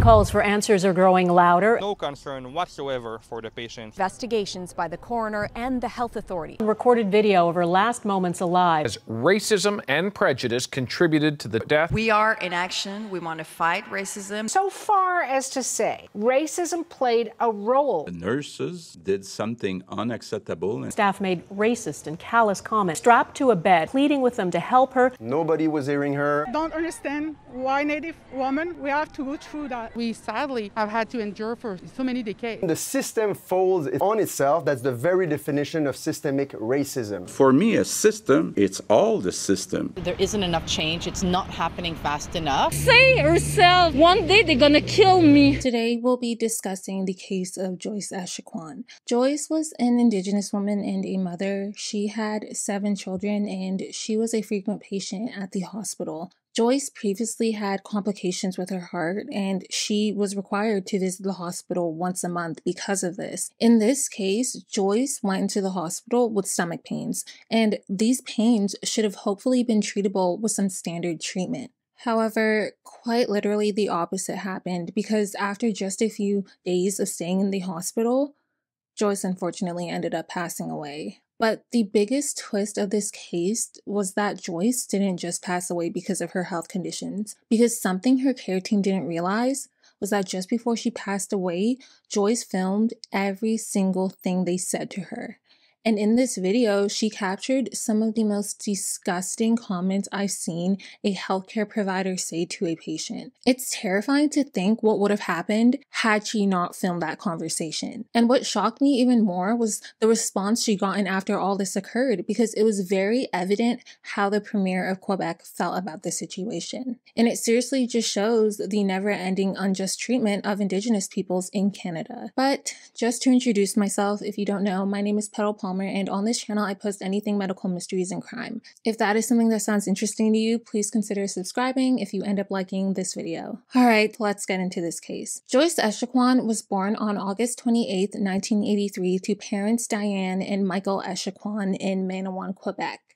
The calls for answers are growing louder. No concern whatsoever for the patient. Investigations by the coroner and the health authority. Recorded video of her last moments alive. As racism and prejudice contributed to the death. We are in action. We want to fight racism. So far as to say racism played a role. The nurses did something unacceptable. Staff made racist and callous comments, strapped to a bed, pleading with them to help her. Nobody was hearing her. Don't understand why Native women, we have to go through that. We sadly have had to endure for so many decades. The system folds on itself. That's the very definition of systemic racism. For me, a system, it's all the system. There isn't enough change. It's not happening fast enough. Say yourself, one day they're gonna kill me. Today, we'll be discussing the case of Joyce Echaquan. Joyce was an Indigenous woman and a mother. She had seven children and she was a frequent patient at the hospital. Joyce previously had complications with her heart and she was required to visit the hospital once a month because of this. In this case, Joyce went into the hospital with stomach pains, and these pains should have hopefully been treatable with some standard treatment. However, quite literally the opposite happened because after just a few days of staying in the hospital, Joyce unfortunately ended up passing away. But the biggest twist of this case was that Joyce didn't just pass away because of her health conditions, because something her care team didn't realize was that just before she passed away, Joyce filmed every single thing they said to her. And in this video, she captured some of the most disgusting comments I've seen a healthcare provider say to a patient. It's terrifying to think what would have happened had she not filmed that conversation. And what shocked me even more was the response she gotten after all this occurred because it was very evident how the Premier of Quebec felt about the situation. And it seriously just shows the never ending unjust treatment of Indigenous peoples in Canada. But just to introduce myself, if you don't know, my name is Petal Palmer Palmer, and on this channel, I post anything medical mysteries and crime. If that is something that sounds interesting to you, please consider subscribing if you end up liking this video. Alright, let's get into this case. Joyce Echaquan was born on August 28, 1983 to parents Diane and Michael Echaquan in Manawan, Quebec.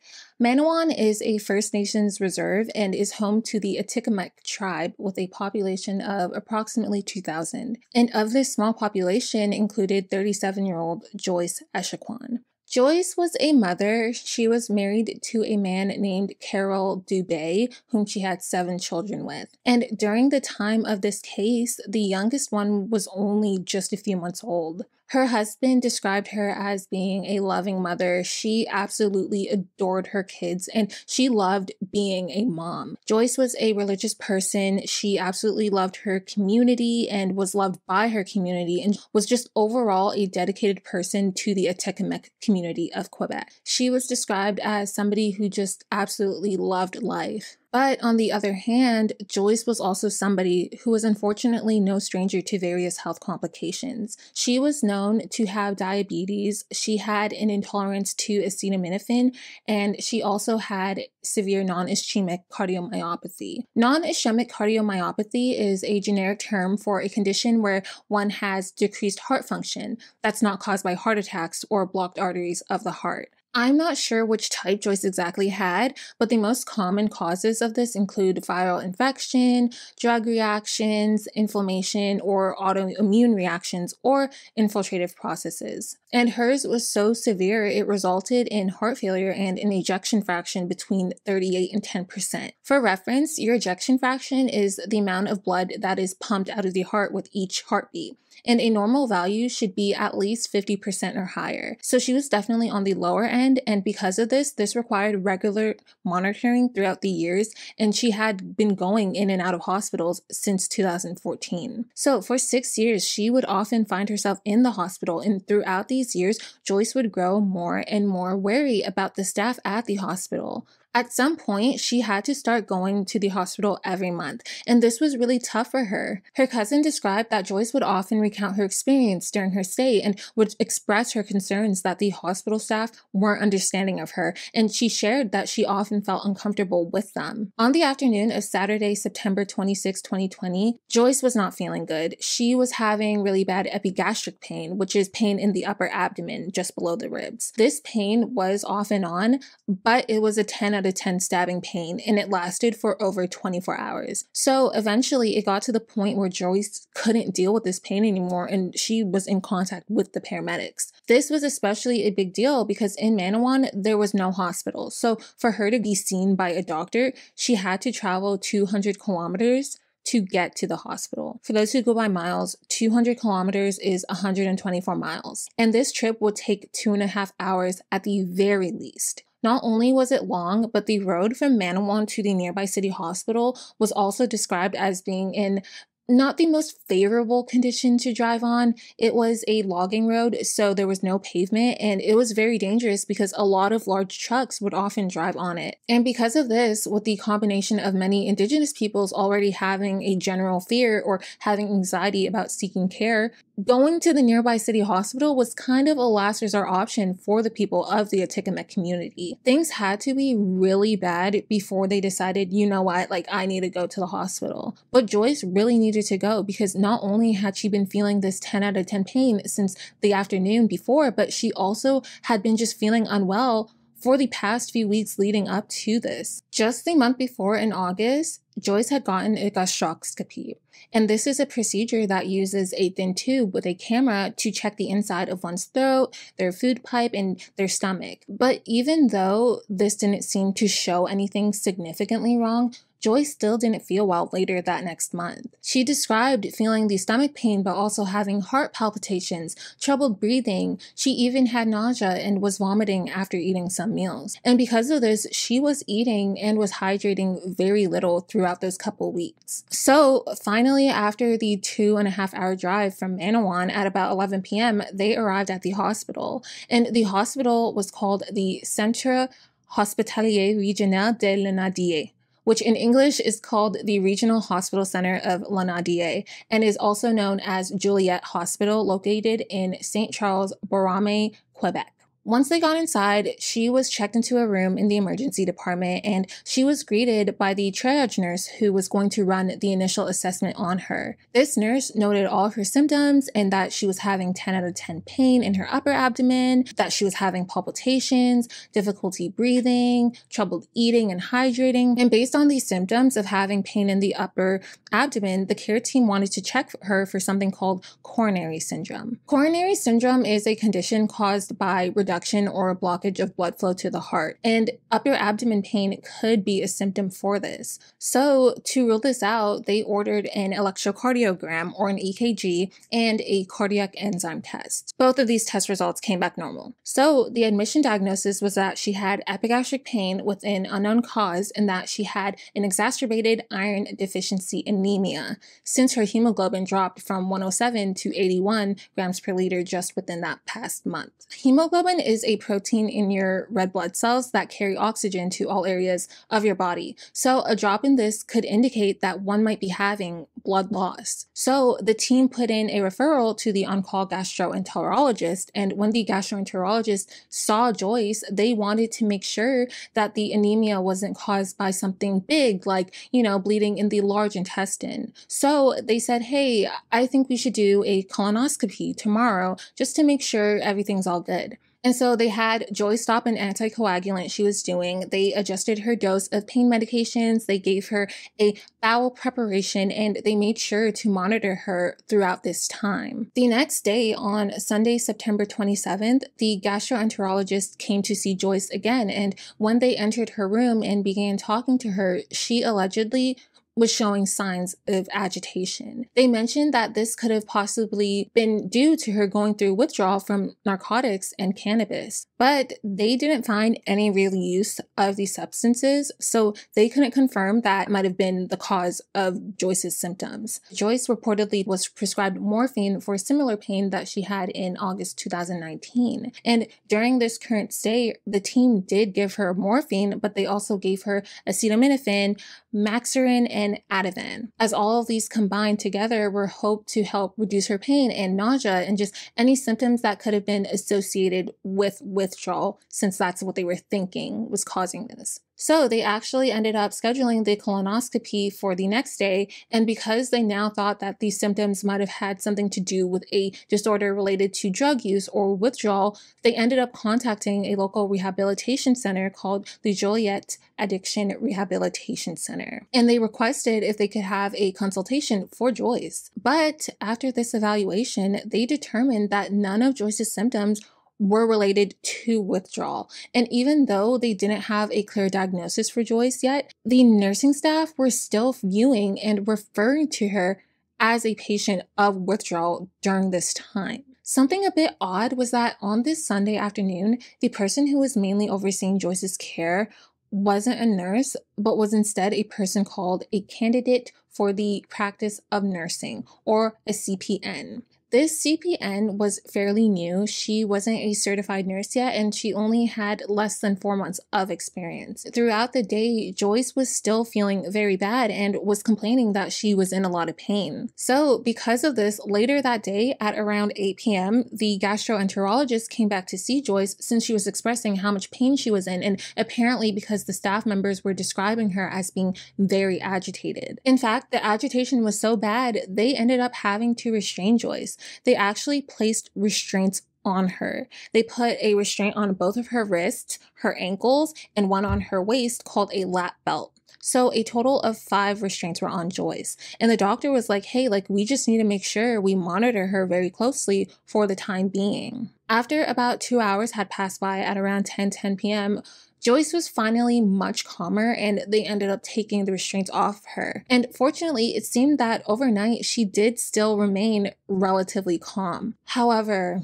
Manawan is a First Nations reserve and is home to the Atikamekw tribe with a population of approximately 2,000. And of this small population included 37 year old Joyce Echaquan. Joyce was a mother. She was married to a man named Carol Dubé, whom she had seven children with. And during the time of this case, the youngest one was only just a few months old. Her husband described her as being a loving mother. She absolutely adored her kids and she loved being a mom. Joyce was a religious person. She absolutely loved her community and was loved by her community and was just overall a dedicated person to the Atikamekw community of Quebec. She was described as somebody who just absolutely loved life. But on the other hand, Joyce was also somebody who was unfortunately no stranger to various health complications. She was known to have diabetes, she had an intolerance to acetaminophen, and she also had severe non ischemic cardiomyopathy. Non ischemic cardiomyopathy is a generic term for a condition where one has decreased heart function that's not caused by heart attacks or blocked arteries of the heart. I'm not sure which type Joyce exactly had, but the most common causes of this include viral infection, drug reactions, inflammation, or autoimmune reactions, or infiltrative processes. And hers was so severe it resulted in heart failure and an ejection fraction between 38 and 10%. For reference, your ejection fraction is the amount of blood that is pumped out of the heart with each heartbeat and a normal value should be at least 50% or higher. So she was definitely on the lower end, and because of this, this required regular monitoring throughout the years, and she had been going in and out of hospitals since 2014. So for six years, she would often find herself in the hospital, and throughout these years, Joyce would grow more and more wary about the staff at the hospital. At some point, she had to start going to the hospital every month, and this was really tough for her. Her cousin described that Joyce would often recount her experience during her stay and would express her concerns that the hospital staff weren't understanding of her, and she shared that she often felt uncomfortable with them. On the afternoon of Saturday, September 26, 2020, Joyce was not feeling good. She was having really bad epigastric pain, which is pain in the upper abdomen just below the ribs. This pain was off and on, but it was a 10 out of 10 stabbing pain, and it lasted for over 24 hours. So eventually, it got to the point where Joyce couldn't deal with this pain anymore, and she was in contact with the paramedics. This was especially a big deal because in Manawan, there was no hospital. So for her to be seen by a doctor, she had to travel 200 kilometers to get to the hospital. For those who go by miles, 200 kilometers is 124 miles. And this trip would take two and a half hours at the very least. Not only was it long, but the road from Manawan to the nearby city hospital was also described as being in not the most favorable condition to drive on. It was a logging road, so there was no pavement, and it was very dangerous because a lot of large trucks would often drive on it. And because of this, with the combination of many indigenous peoples already having a general fear or having anxiety about seeking care, going to the nearby city hospital was kind of a last resort option for the people of the Atikamekw community. Things had to be really bad before they decided, you know what, like I need to go to the hospital. But Joyce really needed to go because not only had she been feeling this 10 out of 10 pain since the afternoon before, but she also had been just feeling unwell for the past few weeks leading up to this. Just the month before in August, Joyce had gotten a gastroscopy. And this is a procedure that uses a thin tube with a camera to check the inside of one's throat, their food pipe, and their stomach. But even though this didn't seem to show anything significantly wrong, Joy still didn't feel well later that next month. She described feeling the stomach pain but also having heart palpitations, troubled breathing. She even had nausea and was vomiting after eating some meals. And because of this, she was eating and was hydrating very little throughout those couple weeks. So finally, after the two and a half hour drive from Manawan at about 11 p.m., they arrived at the hospital. And the hospital was called the Centre Hospitalier Régional de Lanaudière which in English is called the Regional Hospital Center of Lanaudière and is also known as Joliette Hospital, located in St. Charles, Borromée, Quebec. Once they got inside, she was checked into a room in the emergency department and she was greeted by the triage nurse who was going to run the initial assessment on her. This nurse noted all of her symptoms and that she was having 10 out of 10 pain in her upper abdomen, that she was having palpitations, difficulty breathing, troubled eating and hydrating. And based on these symptoms of having pain in the upper abdomen, the care team wanted to check her for something called coronary syndrome. Coronary syndrome is a condition caused by reduction reduction or a blockage of blood flow to the heart. And upper abdomen pain could be a symptom for this. So, to rule this out, they ordered an electrocardiogram or an EKG and a cardiac enzyme test. Both of these test results came back normal. So, the admission diagnosis was that she had epigastric pain with an unknown cause and that she had an exacerbated iron deficiency anemia since her hemoglobin dropped from 107 to 81 grams per liter just within that past month. Hemoglobin is a protein in your red blood cells that carry oxygen to all areas of your body. So a drop in this could indicate that one might be having blood loss. So the team put in a referral to the on-call gastroenterologist. And when the gastroenterologist saw Joyce, they wanted to make sure that the anemia wasn't caused by something big, like, you know, bleeding in the large intestine. So they said, hey, I think we should do a colonoscopy tomorrow just to make sure everything's all good. And so they had Joy stop an anticoagulant she was doing. They adjusted her dose of pain medications. They gave her a bowel preparation and they made sure to monitor her throughout this time. The next day, on Sunday, September 27th, the gastroenterologist came to see Joyce again. And when they entered her room and began talking to her, she allegedly was showing signs of agitation. They mentioned that this could have possibly been due to her going through withdrawal from narcotics and cannabis, but they didn't find any real use of these substances, so they couldn't confirm that might have been the cause of Joyce's symptoms. Joyce reportedly was prescribed morphine for similar pain that she had in August 2019. And during this current stay, the team did give her morphine, but they also gave her acetaminophen, Maxeran, and Ativan, as all of these combined together were hoped to help reduce her pain and nausea and just any symptoms that could have been associated with withdrawal, since that's what they were thinking was causing this. So they actually ended up scheduling the colonoscopy for the next day. And because they now thought that these symptoms might have had something to do with a disorder related to drug use or withdrawal, they ended up contacting a local rehabilitation center called the Joliette Addiction Rehabilitation Center. And they requested if they could have a consultation for Joyce. But after this evaluation, they determined that none of Joyce's symptoms were related to withdrawal. And even though they didn't have a clear diagnosis for Joyce yet, the nursing staff were still viewing and referring to her as a patient of withdrawal during this time. Something a bit odd was that on this Sunday afternoon, the person who was mainly overseeing Joyce's care wasn't a nurse, but was instead a person called a candidate for the practice of nursing or a CPN. This CPN was fairly new. She wasn't a certified nurse yet, and she only had less than four months of experience. Throughout the day, Joyce was still feeling very bad and was complaining that she was in a lot of pain. So, because of this, later that day at around 8 p.m., the gastroenterologist came back to see Joyce since she was expressing how much pain she was in, and apparently because the staff members were describing her as being very agitated. In fact, the agitation was so bad, they ended up having to restrain Joyce they actually placed restraints on her. They put a restraint on both of her wrists, her ankles, and one on her waist called a lap belt. So a total of five restraints were on Joyce. And the doctor was like, hey, like, we just need to make sure we monitor her very closely for the time being. After about two hours had passed by at around 10 10 p.m., Joyce was finally much calmer and they ended up taking the restraints off her. And fortunately, it seemed that overnight she did still remain relatively calm. However,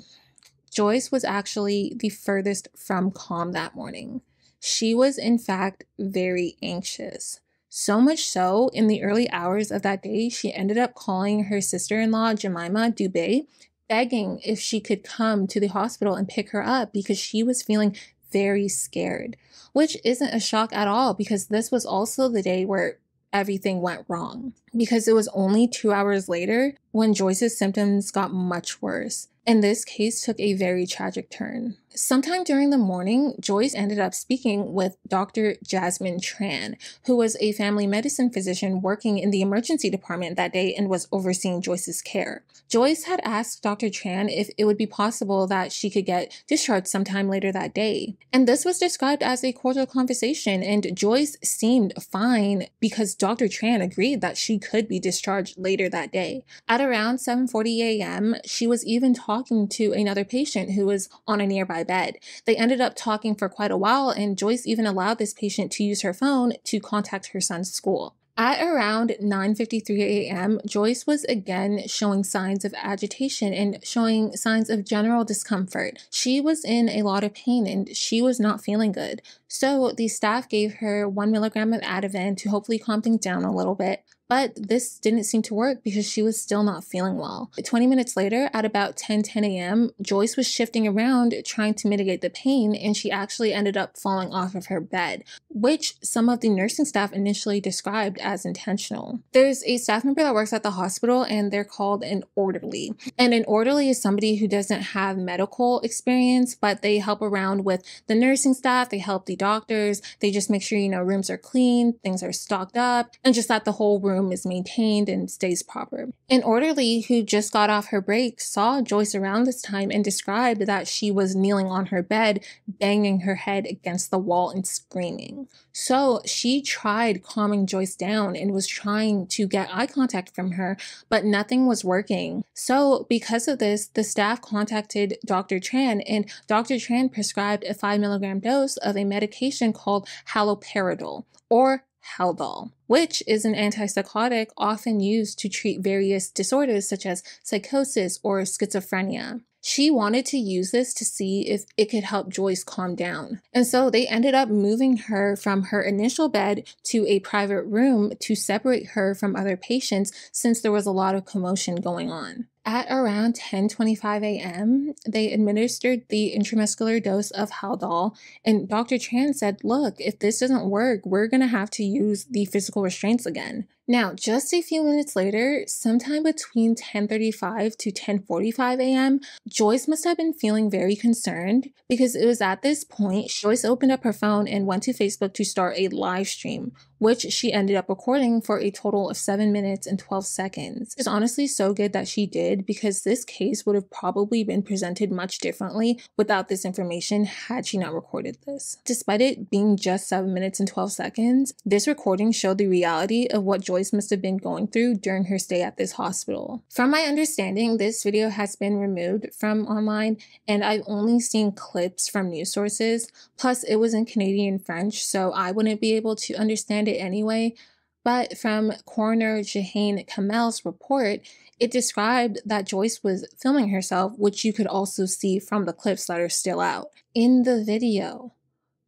Joyce was actually the furthest from calm that morning. She was, in fact, very anxious. So much so, in the early hours of that day, she ended up calling her sister in law, Jemima Dubé, begging if she could come to the hospital and pick her up because she was feeling very scared, which isn't a shock at all because this was also the day where everything went wrong. Because it was only two hours later when Joyce's symptoms got much worse, and this case took a very tragic turn. Sometime during the morning, Joyce ended up speaking with Dr. Jasmine Thanh, who was a family medicine physician working in the emergency department that day and was overseeing Joyce's care. Joyce had asked Dr. Thanh if it would be possible that she could get discharged sometime later that day. And this was described as a cordial conversation, and Joyce seemed fine because Dr. Thanh agreed that she could be discharged later that day. At around 7:40 a.m., she was even talking to another patient who was on a nearby bed. They ended up talking for quite a while, and Joyce even allowed this patient to use her phone to contact her son's school. At around 9:53 a.m., Joyce was again showing signs of agitation and showing signs of general discomfort. She was in a lot of pain and she was not feeling good. So the staff gave her one milligram of Ativan to hopefully calm things down a little bit. But this didn't seem to work because she was still not feeling well. 20 minutes later, at about 10 10 a.m., Joyce was shifting around trying to mitigate the pain, and she actually ended up falling off of her bed, which some of the nursing staff initially described as intentional. There's a staff member that works at the hospital, and they're called an orderly. And an orderly is somebody who doesn't have medical experience, but they help around with the nursing staff, they help the doctors, they just make sure, you know, rooms are clean, things are stocked up, and just that the whole room room is maintained and stays proper. An orderly who just got off her break saw Joyce around this time and described that she was kneeling on her bed, banging her head against the wall and screaming. So she tried calming Joyce down and was trying to get eye contact from her, but nothing was working. So, because of this, the staff contacted Dr. Thanh, and Dr. Thanh prescribed a 5 milligram dose of a medication called haloperidol, or Haldol, which is an antipsychotic often used to treat various disorders such as psychosis or schizophrenia. She wanted to use this to see if it could help Joyce calm down. And so they ended up moving her from her initial bed to a private room to separate her from other patients since there was a lot of commotion going on. At around 10:25 a.m., they administered the intramuscular dose of Haldol, and Dr. Thanh said, "Look, if this doesn't work, we're going to have to use the physical restraints again." Now, just a few minutes later, sometime between 10:35 to 10:45 a.m., Joyce must have been feeling very concerned because it was at this point Joyce opened up her phone and went to Facebook to start a live stream, which she ended up recording for a total of 7 minutes and 12 seconds. It's honestly so good that she did because this case would have probably been presented much differently without this information had she not recorded this. Despite it being just 7 minutes and 12 seconds, this recording showed the reality of what Joyce must have been going through during her stay at this hospital. From my understanding, this video has been removed from online and I've only seen clips from news sources. Plus, it was in Canadian French, so I wouldn't be able to understand it anyway. But from coroner Gehane Kamel's report, it described that Joyce was filming herself, which you could also see from the clips that are still out. In the video,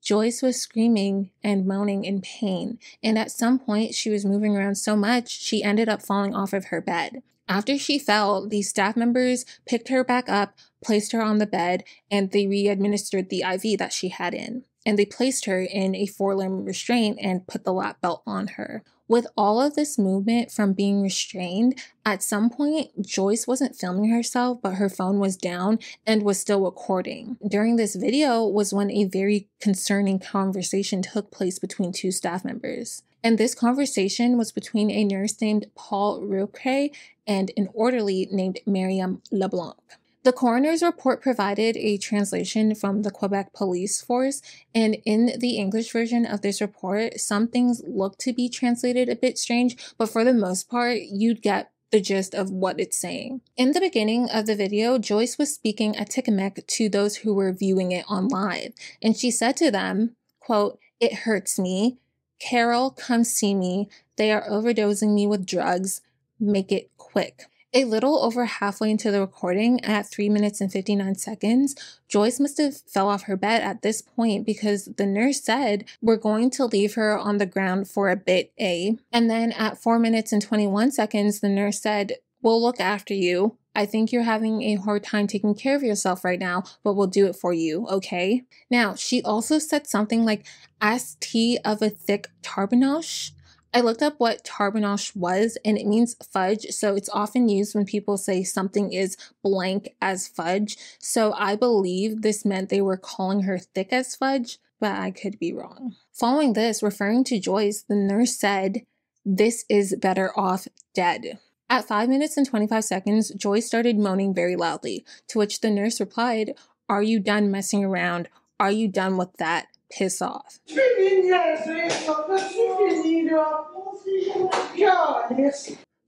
Joyce was screaming and moaning in pain, and at some point she was moving around so much she ended up falling off of her bed. After she fell, the staff members picked her back up, placed her on the bed, and they re administered the IV that she had in. And they placed her in a four limb restraint and put the lap belt on her. With all of this movement from being restrained, at some point, Joyce wasn't filming herself, but her phone was down and was still recording. During this video was when a very concerning conversation took place between two staff members. And this conversation was between a nurse named Paule Rocray and an orderly named Miriam LeBlanc. The coroner's report provided a translation from the Quebec Police Force, and in the English version of this report, some things look to be translated a bit strange, but for the most part, you'd get the gist of what it's saying. In the beginning of the video, Joyce was speaking Atikamekw to those who were viewing it online, and she said to them, quote, It hurts me. Carol, come see me. They are overdosing me with drugs. Make it quick. A little over halfway into the recording, at 3 minutes and 59 seconds, Joyce must have fell off her bed at this point because the nurse said, We're going to leave her on the ground for a bit, A. And then at 4 minutes and 21 seconds, the nurse said, We'll look after you. I think you're having a hard time taking care of yourself right now, but we'll do it for you, okay? Now, she also said something like, ST of a thick tabarnouche. I looked up what tabarnouche was and it means fudge. So it's often used when people say something is blank as fudge. So I believe this meant they were calling her thick as fudge, but I could be wrong. Following this, referring to Joyce, the nurse said, This is better off dead. At 5 minutes and 25 seconds, Joyce started moaning very loudly, to which the nurse replied, Are you done messing around? Are you done with that? Piss off.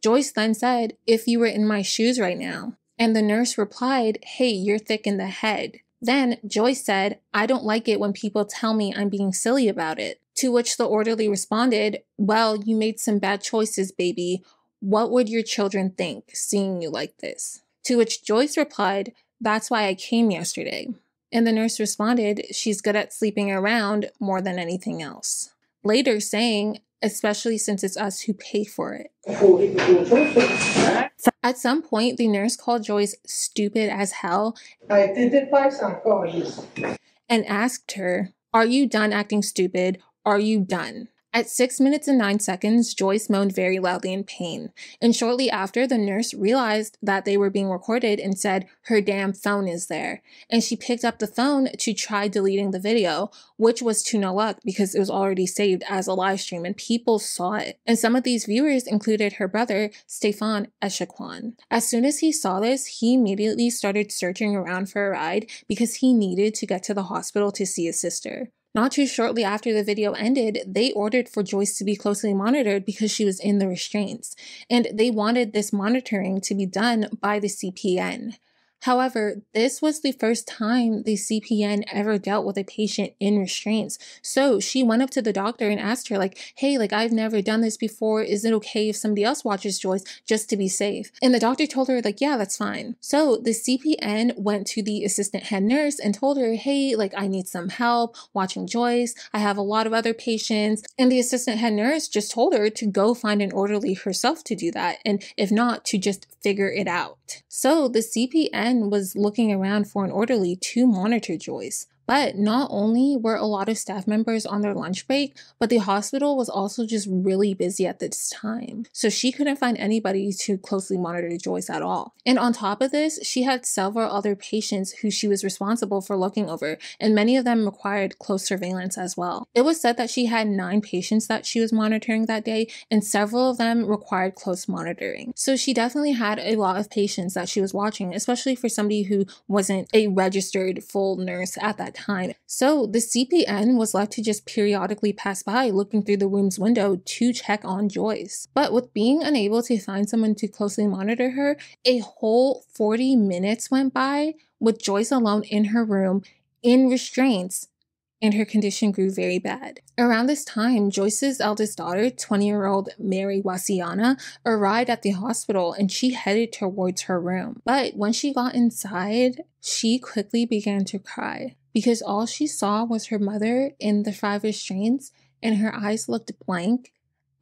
Joyce then said, If you were in my shoes right now. And the nurse replied, Hey, you're thick in the head. Then Joyce said, I don't like it when people tell me I'm being silly about it. To which the orderly responded, Well, you made some bad choices, baby. What would your children think seeing you like this? To which Joyce replied, That's why I came yesterday. And the nurse responded, She's good at sleeping around more than anything else. Later, saying, Especially since it's us who pay for it. At some point, the nurse called Joyce stupid as hell and asked her, Are you done acting stupid? Are you done? At 6 minutes and 9 seconds, Joyce moaned very loudly in pain, and shortly after, the nurse realized that they were being recorded and said, Her damn phone is there. And she picked up the phone to try deleting the video, which was to no luck because it was already saved as a live stream and people saw it. And some of these viewers included her brother, Stefan Echaquan. As soon as he saw this, he immediately started searching around for a ride because he needed to get to the hospital to see his sister. Not too shortly after the video ended, they ordered for Joyce to be closely monitored because she was in the restraints, and they wanted this monitoring to be done by the CPN. However, this was the first time the CPN ever dealt with a patient in restraints. So she went up to the doctor and asked her, like, hey, like, I've never done this before. Is it okay if somebody else watches Joyce just to be safe? And the doctor told her, like, yeah, that's fine. So the CPN went to the assistant head nurse and told her, hey, like, I need some help watching Joyce. I have a lot of other patients. And the assistant head nurse just told her to go find an orderly herself to do that. And if not, to just figure it out. So the CPN was looking around for an orderly to monitor Joyce. But not only were a lot of staff members on their lunch break, but the hospital was also just really busy at this time. So she couldn't find anybody to closely monitor Joyce at all. And on top of this, she had several other patients who she was responsible for looking over, and many of them required close surveillance as well. It was said that she had nine patients that she was monitoring that day, and several of them required close monitoring. So she definitely had a lot of patients that she was watching, especially for somebody who wasn't a registered full nurse at that time. So the CPN was left to just periodically pass by looking through the room's window to check on Joyce. But with being unable to find someone to closely monitor her, a whole 40 minutes went by with Joyce alone in her room in restraints and her condition grew very bad. Around this time, Joyce's eldest daughter, 20 year old Mary Wasiana, arrived at the hospital and she headed towards her room. But when she got inside, she quickly began to cry because all she saw was her mother in the five restraints and her eyes looked blank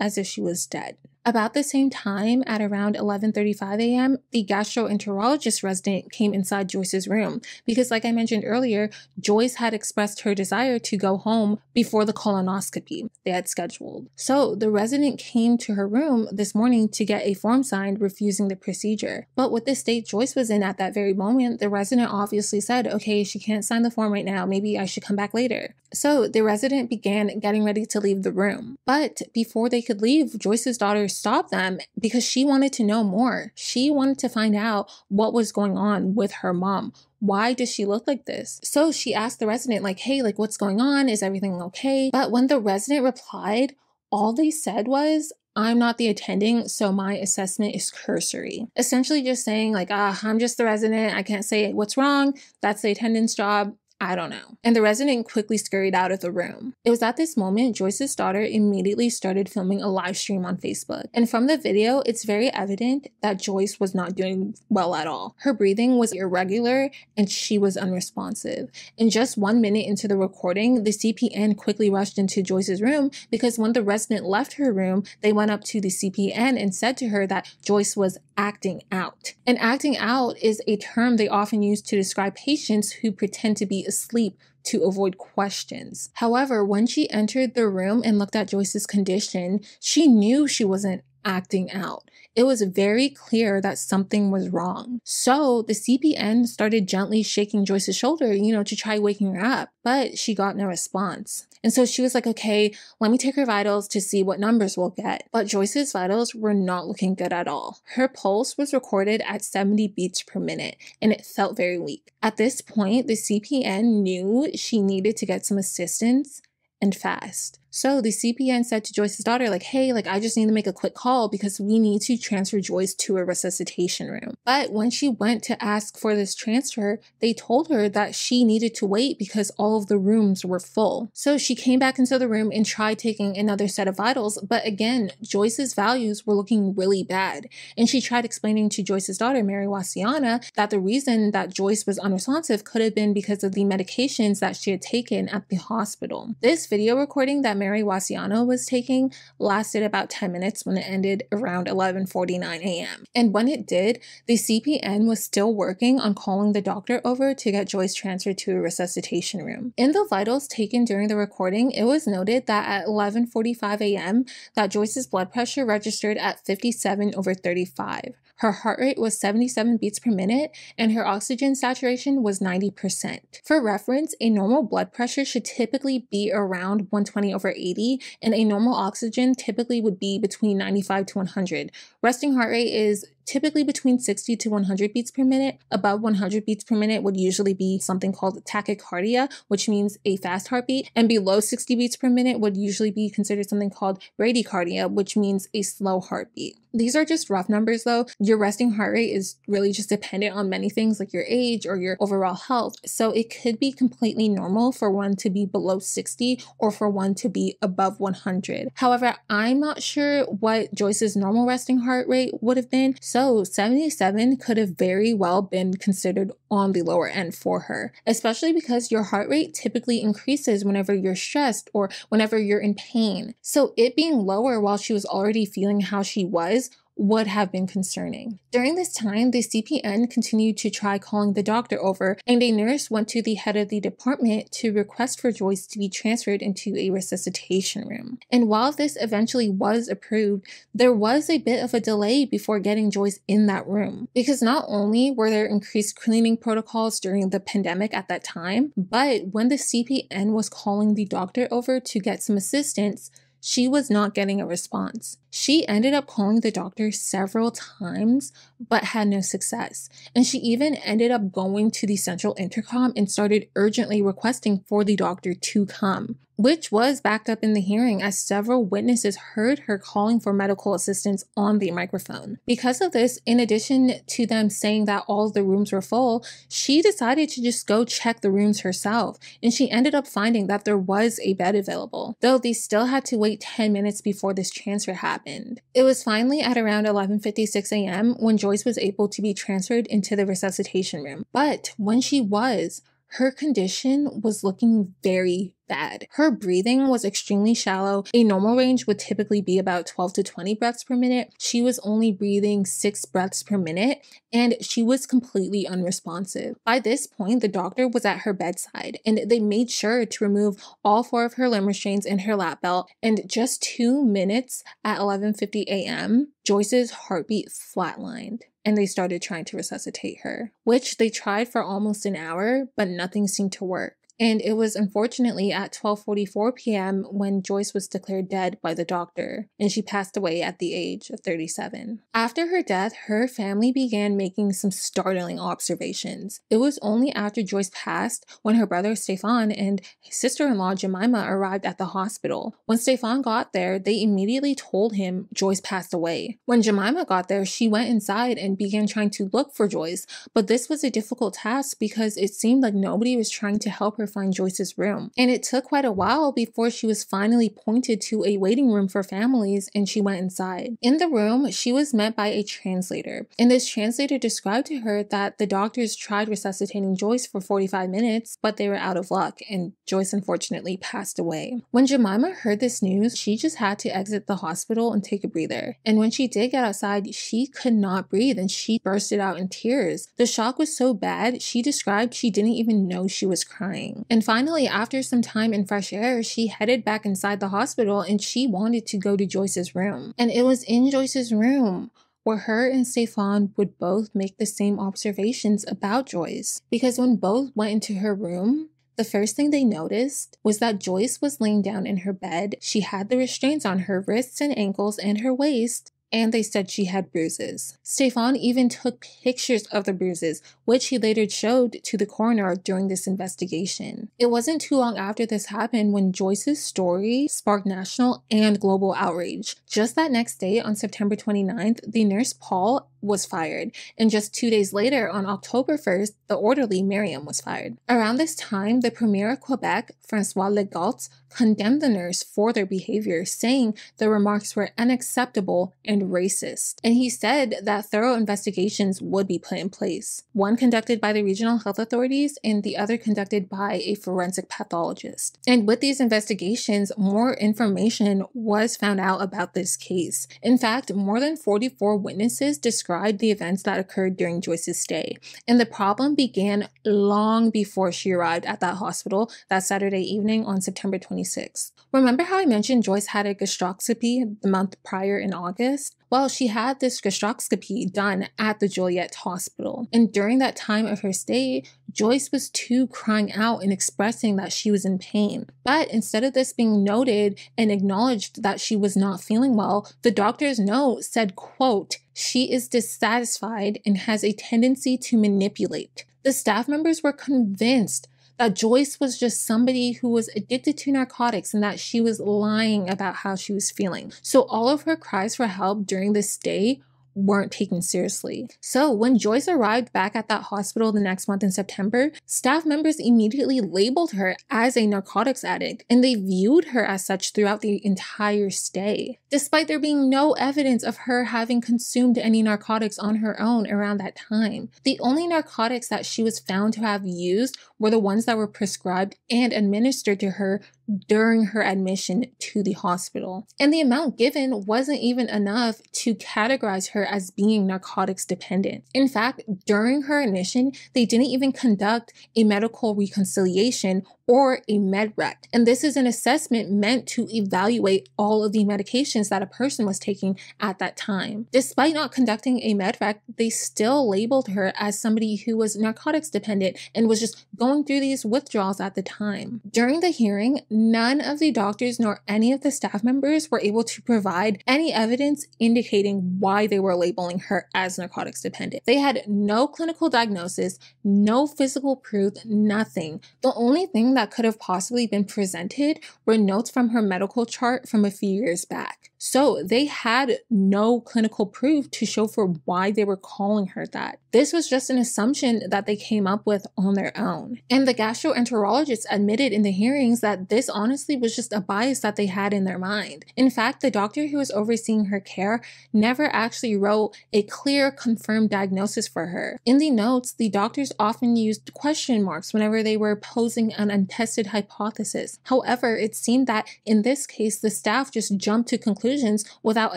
as if she was dead. About the same time, at around 11:35 a.m., the gastroenterologist resident came inside Joyce's room because like I mentioned earlier, Joyce had expressed her desire to go home before the colonoscopy they had scheduled. So, the resident came to her room this morning to get a form signed refusing the procedure. But with the state Joyce was in at that very moment, the resident obviously said, "Okay, she can't sign the form right now. Maybe I should come back later." So, the resident began getting ready to leave the room. But before they could leave, Joyce's daughter stop them because she wanted to know more. She wanted to find out what was going on with her mom. Why does she look like this? So she asked the resident, like, hey, like, what's going on? Is everything okay? But when the resident replied, all they said was, I'm not the attending, so my assessment is cursory. Essentially, just saying, like, ah, I'm just the resident. I can't say what's wrong. That's the attendant's job. I don't know. And the resident quickly scurried out of the room. It was at this moment Joyce's daughter immediately started filming a live stream on Facebook. And from the video, it's very evident that Joyce was not doing well at all. Her breathing was irregular and she was unresponsive. In just one minute into the recording, the CPN quickly rushed into Joyce's room because when the resident left her room, they went up to the CPN and said to her that Joyce was acting out. And acting out is a term they often use to describe patients who pretend to be asleep to avoid questions. However, when she entered the room and looked at Joyce's condition, she knew she wasn't acting out. It was very clear that something was wrong. So the CPN started gently shaking Joyce's shoulder, you know, to try waking her up, but she got no response. And so she was like, okay, let me take her vitals to see what numbers we'll get. But Joyce's vitals were not looking good at all. Her pulse was recorded at 70 beats per minute and it felt very weak. At this point, the CPN knew she needed to get some assistance and fast. So the CPN said to Joyce's daughter, like, hey, like, I just need to make a quick call because we need to transfer Joyce to a resuscitation room. But when she went to ask for this transfer, they told her that she needed to wait because all of the rooms were full. So she came back into the room and tried taking another set of vitals. But again, Joyce's values were looking really bad. And she tried explaining to Joyce's daughter, Mary Wasiana, that the reason that Joyce was unresponsive could have been because of the medications that she had taken at the hospital. This video recording that Mary Wasiana was taking lasted about 10 minutes when it ended around 11:49 a.m. And when it did, the CPN was still working on calling the doctor over to get Joyce transferred to a resuscitation room. In the vitals taken during the recording, it was noted that at 11:45 a.m. that Joyce's blood pressure registered at 57 over 35. Her heart rate was 77 beats per minute and her oxygen saturation was 90%. For reference, a normal blood pressure should typically be around 120 over 80 and a normal oxygen typically would be between 95 to 100. Resting heart rate is typically between 60 to 100 beats per minute. Above 100 beats per minute would usually be something called tachycardia, which means a fast heartbeat, and below 60 beats per minute would usually be considered something called bradycardia, which means a slow heartbeat. These are just rough numbers though. Your resting heart rate is really just dependent on many things like your age or your overall health. So it could be completely normal for one to be below 60 or for one to be above 100. However, I'm not sure what Joyce's normal resting heart rate would have been. So 77 could have very well been considered on the lower end for her, especially because your heart rate typically increases whenever you're stressed or whenever you're in pain. So it being lower while she was already feeling how she was would have been concerning. During this time, the CPN continued to try calling the doctor over, and a nurse went to the head of the department to request for Joyce to be transferred into a resuscitation room. And while this eventually was approved, there was a bit of a delay before getting Joyce in that room. Because not only were there increased cleaning protocols during the pandemic at that time, but when the CPN was calling the doctor over to get some assistance, she was not getting a response. She ended up calling the doctor several times, but had no success. And she even ended up going to the central intercom and started urgently requesting for the doctor to come, which was backed up in the hearing as several witnesses heard her calling for medical assistance on the microphone. Because of this, in addition to them saying that all the rooms were full, she decided to just go check the rooms herself, and she ended up finding that there was a bed available, though they still had to wait 10 minutes before this transfer happened. It was finally at around 11:56 a.m. when Joyce was able to be transferred into the resuscitation room. But when she was, her condition was looking very bad. Her breathing was extremely shallow. A normal range would typically be about 12 to 20 breaths per minute. She was only breathing six breaths per minute and she was completely unresponsive. By this point, the doctor was at her bedside and they made sure to remove all four of her limb restraints and her lap belt. And just two minutes at 11:50 a.m., Joyce's heartbeat flatlined and they started trying to resuscitate her, which they tried for almost an hour, but nothing seemed to work and it was unfortunately at 12:44 p.m. when Joyce was declared dead by the doctor, and she passed away at the age of 37. After her death, her family began making some startling observations. It was only after Joyce passed when her brother Stefan and sister-in-law Jemima arrived at the hospital. When Stefan got there, they immediately told him Joyce passed away. When Jemima got there, she went inside and began trying to look for Joyce, but this was a difficult task because it seemed like nobody was trying to help her find Joyce's room. And it took quite a while before she was finally pointed to a waiting room for families and she went inside. In the room, she was met by a translator. And this translator described to her that the doctors tried resuscitating Joyce for 45 minutes, but they were out of luck and Joyce unfortunately passed away. When Jemima heard this news, she just had to exit the hospital and take a breather. And when she did get outside, she could not breathe and she bursted out in tears. The shock was so bad, she described she didn't even know she was crying. And finally, after some time in fresh air, she headed back inside the hospital and she wanted to go to Joyce's room. And it was in Joyce's room where her and Stefan would both make the same observations about Joyce. Because when both went into her room, the first thing they noticed was that Joyce was laying down in her bed. She had the restraints on her wrists and ankles and her waist, and they said she had bruises. Stefan even took pictures of the bruises, which he later showed to the coroner during this investigation. It wasn't too long after this happened when Joyce's story sparked national and global outrage. Just that next day, on September 29th, the nurse Paule was fired, and just two days later, on October 1st, the orderly Miriam was fired. Around this time, the Premier of Quebec, Francois Legault, condemned the nurse for their behavior, saying the remarks were unacceptable and racist. And he said that thorough investigations would be put in place, one conducted by the regional health authorities and the other conducted by a forensic pathologist. And with these investigations, more information was found out about this case. In fact, more than 44 witnesses described the events that occurred during Joyce's stay. And the problem began long before she arrived at that hospital that Saturday evening on September 26th. Remember how I mentioned Joyce had a gastroscopy the month prior in August? Well, she had this gastroscopy done at the Joliette Hospital. And during that time of her stay, Joyce was too crying out and expressing that she was in pain. But instead of this being noted and acknowledged that she was not feeling well, the doctor's note said, quote, she is dissatisfied and has a tendency to manipulate. The staff members were convinced that Joyce was just somebody who was addicted to narcotics and that she was lying about how she was feeling. So all of her cries for help during this stay weren't taken seriously. So, when Joyce arrived back at that hospital the next month in September, staff members immediately labeled her as a narcotics addict and they viewed her as such throughout the entire stay, despite there being no evidence of her having consumed any narcotics on her own around that time. The only narcotics that she was found to have used were the ones that were prescribed and administered to her during her admission to the hospital. And the amount given wasn't even enough to categorize her as being narcotics dependent. In fact, during her admission, they didn't even conduct a medical reconciliation or a med rec. And this is an assessment meant to evaluate all of the medications that a person was taking at that time. Despite not conducting a med rec, they still labeled her as somebody who was narcotics dependent and was just going through these withdrawals at the time. During the hearing, none of the doctors nor any of the staff members were able to provide any evidence indicating why they were labeling her as narcotics dependent. They had no clinical diagnosis, no physical proof, nothing. The only thing that could have possibly been presented were notes from her medical chart from a few years back. So they had no clinical proof to show for why they were calling her that. This was just an assumption that they came up with on their own. And the gastroenterologist admitted in the hearings that this honestly was just a bias that they had in their mind. In fact, the doctor who was overseeing her care never actually wrote a clear, confirmed diagnosis for her. In the notes, the doctors often used question marks whenever they were posing an untested hypothesis. However, it seemed that in this case, the staff just jumped to conclusions conclusions without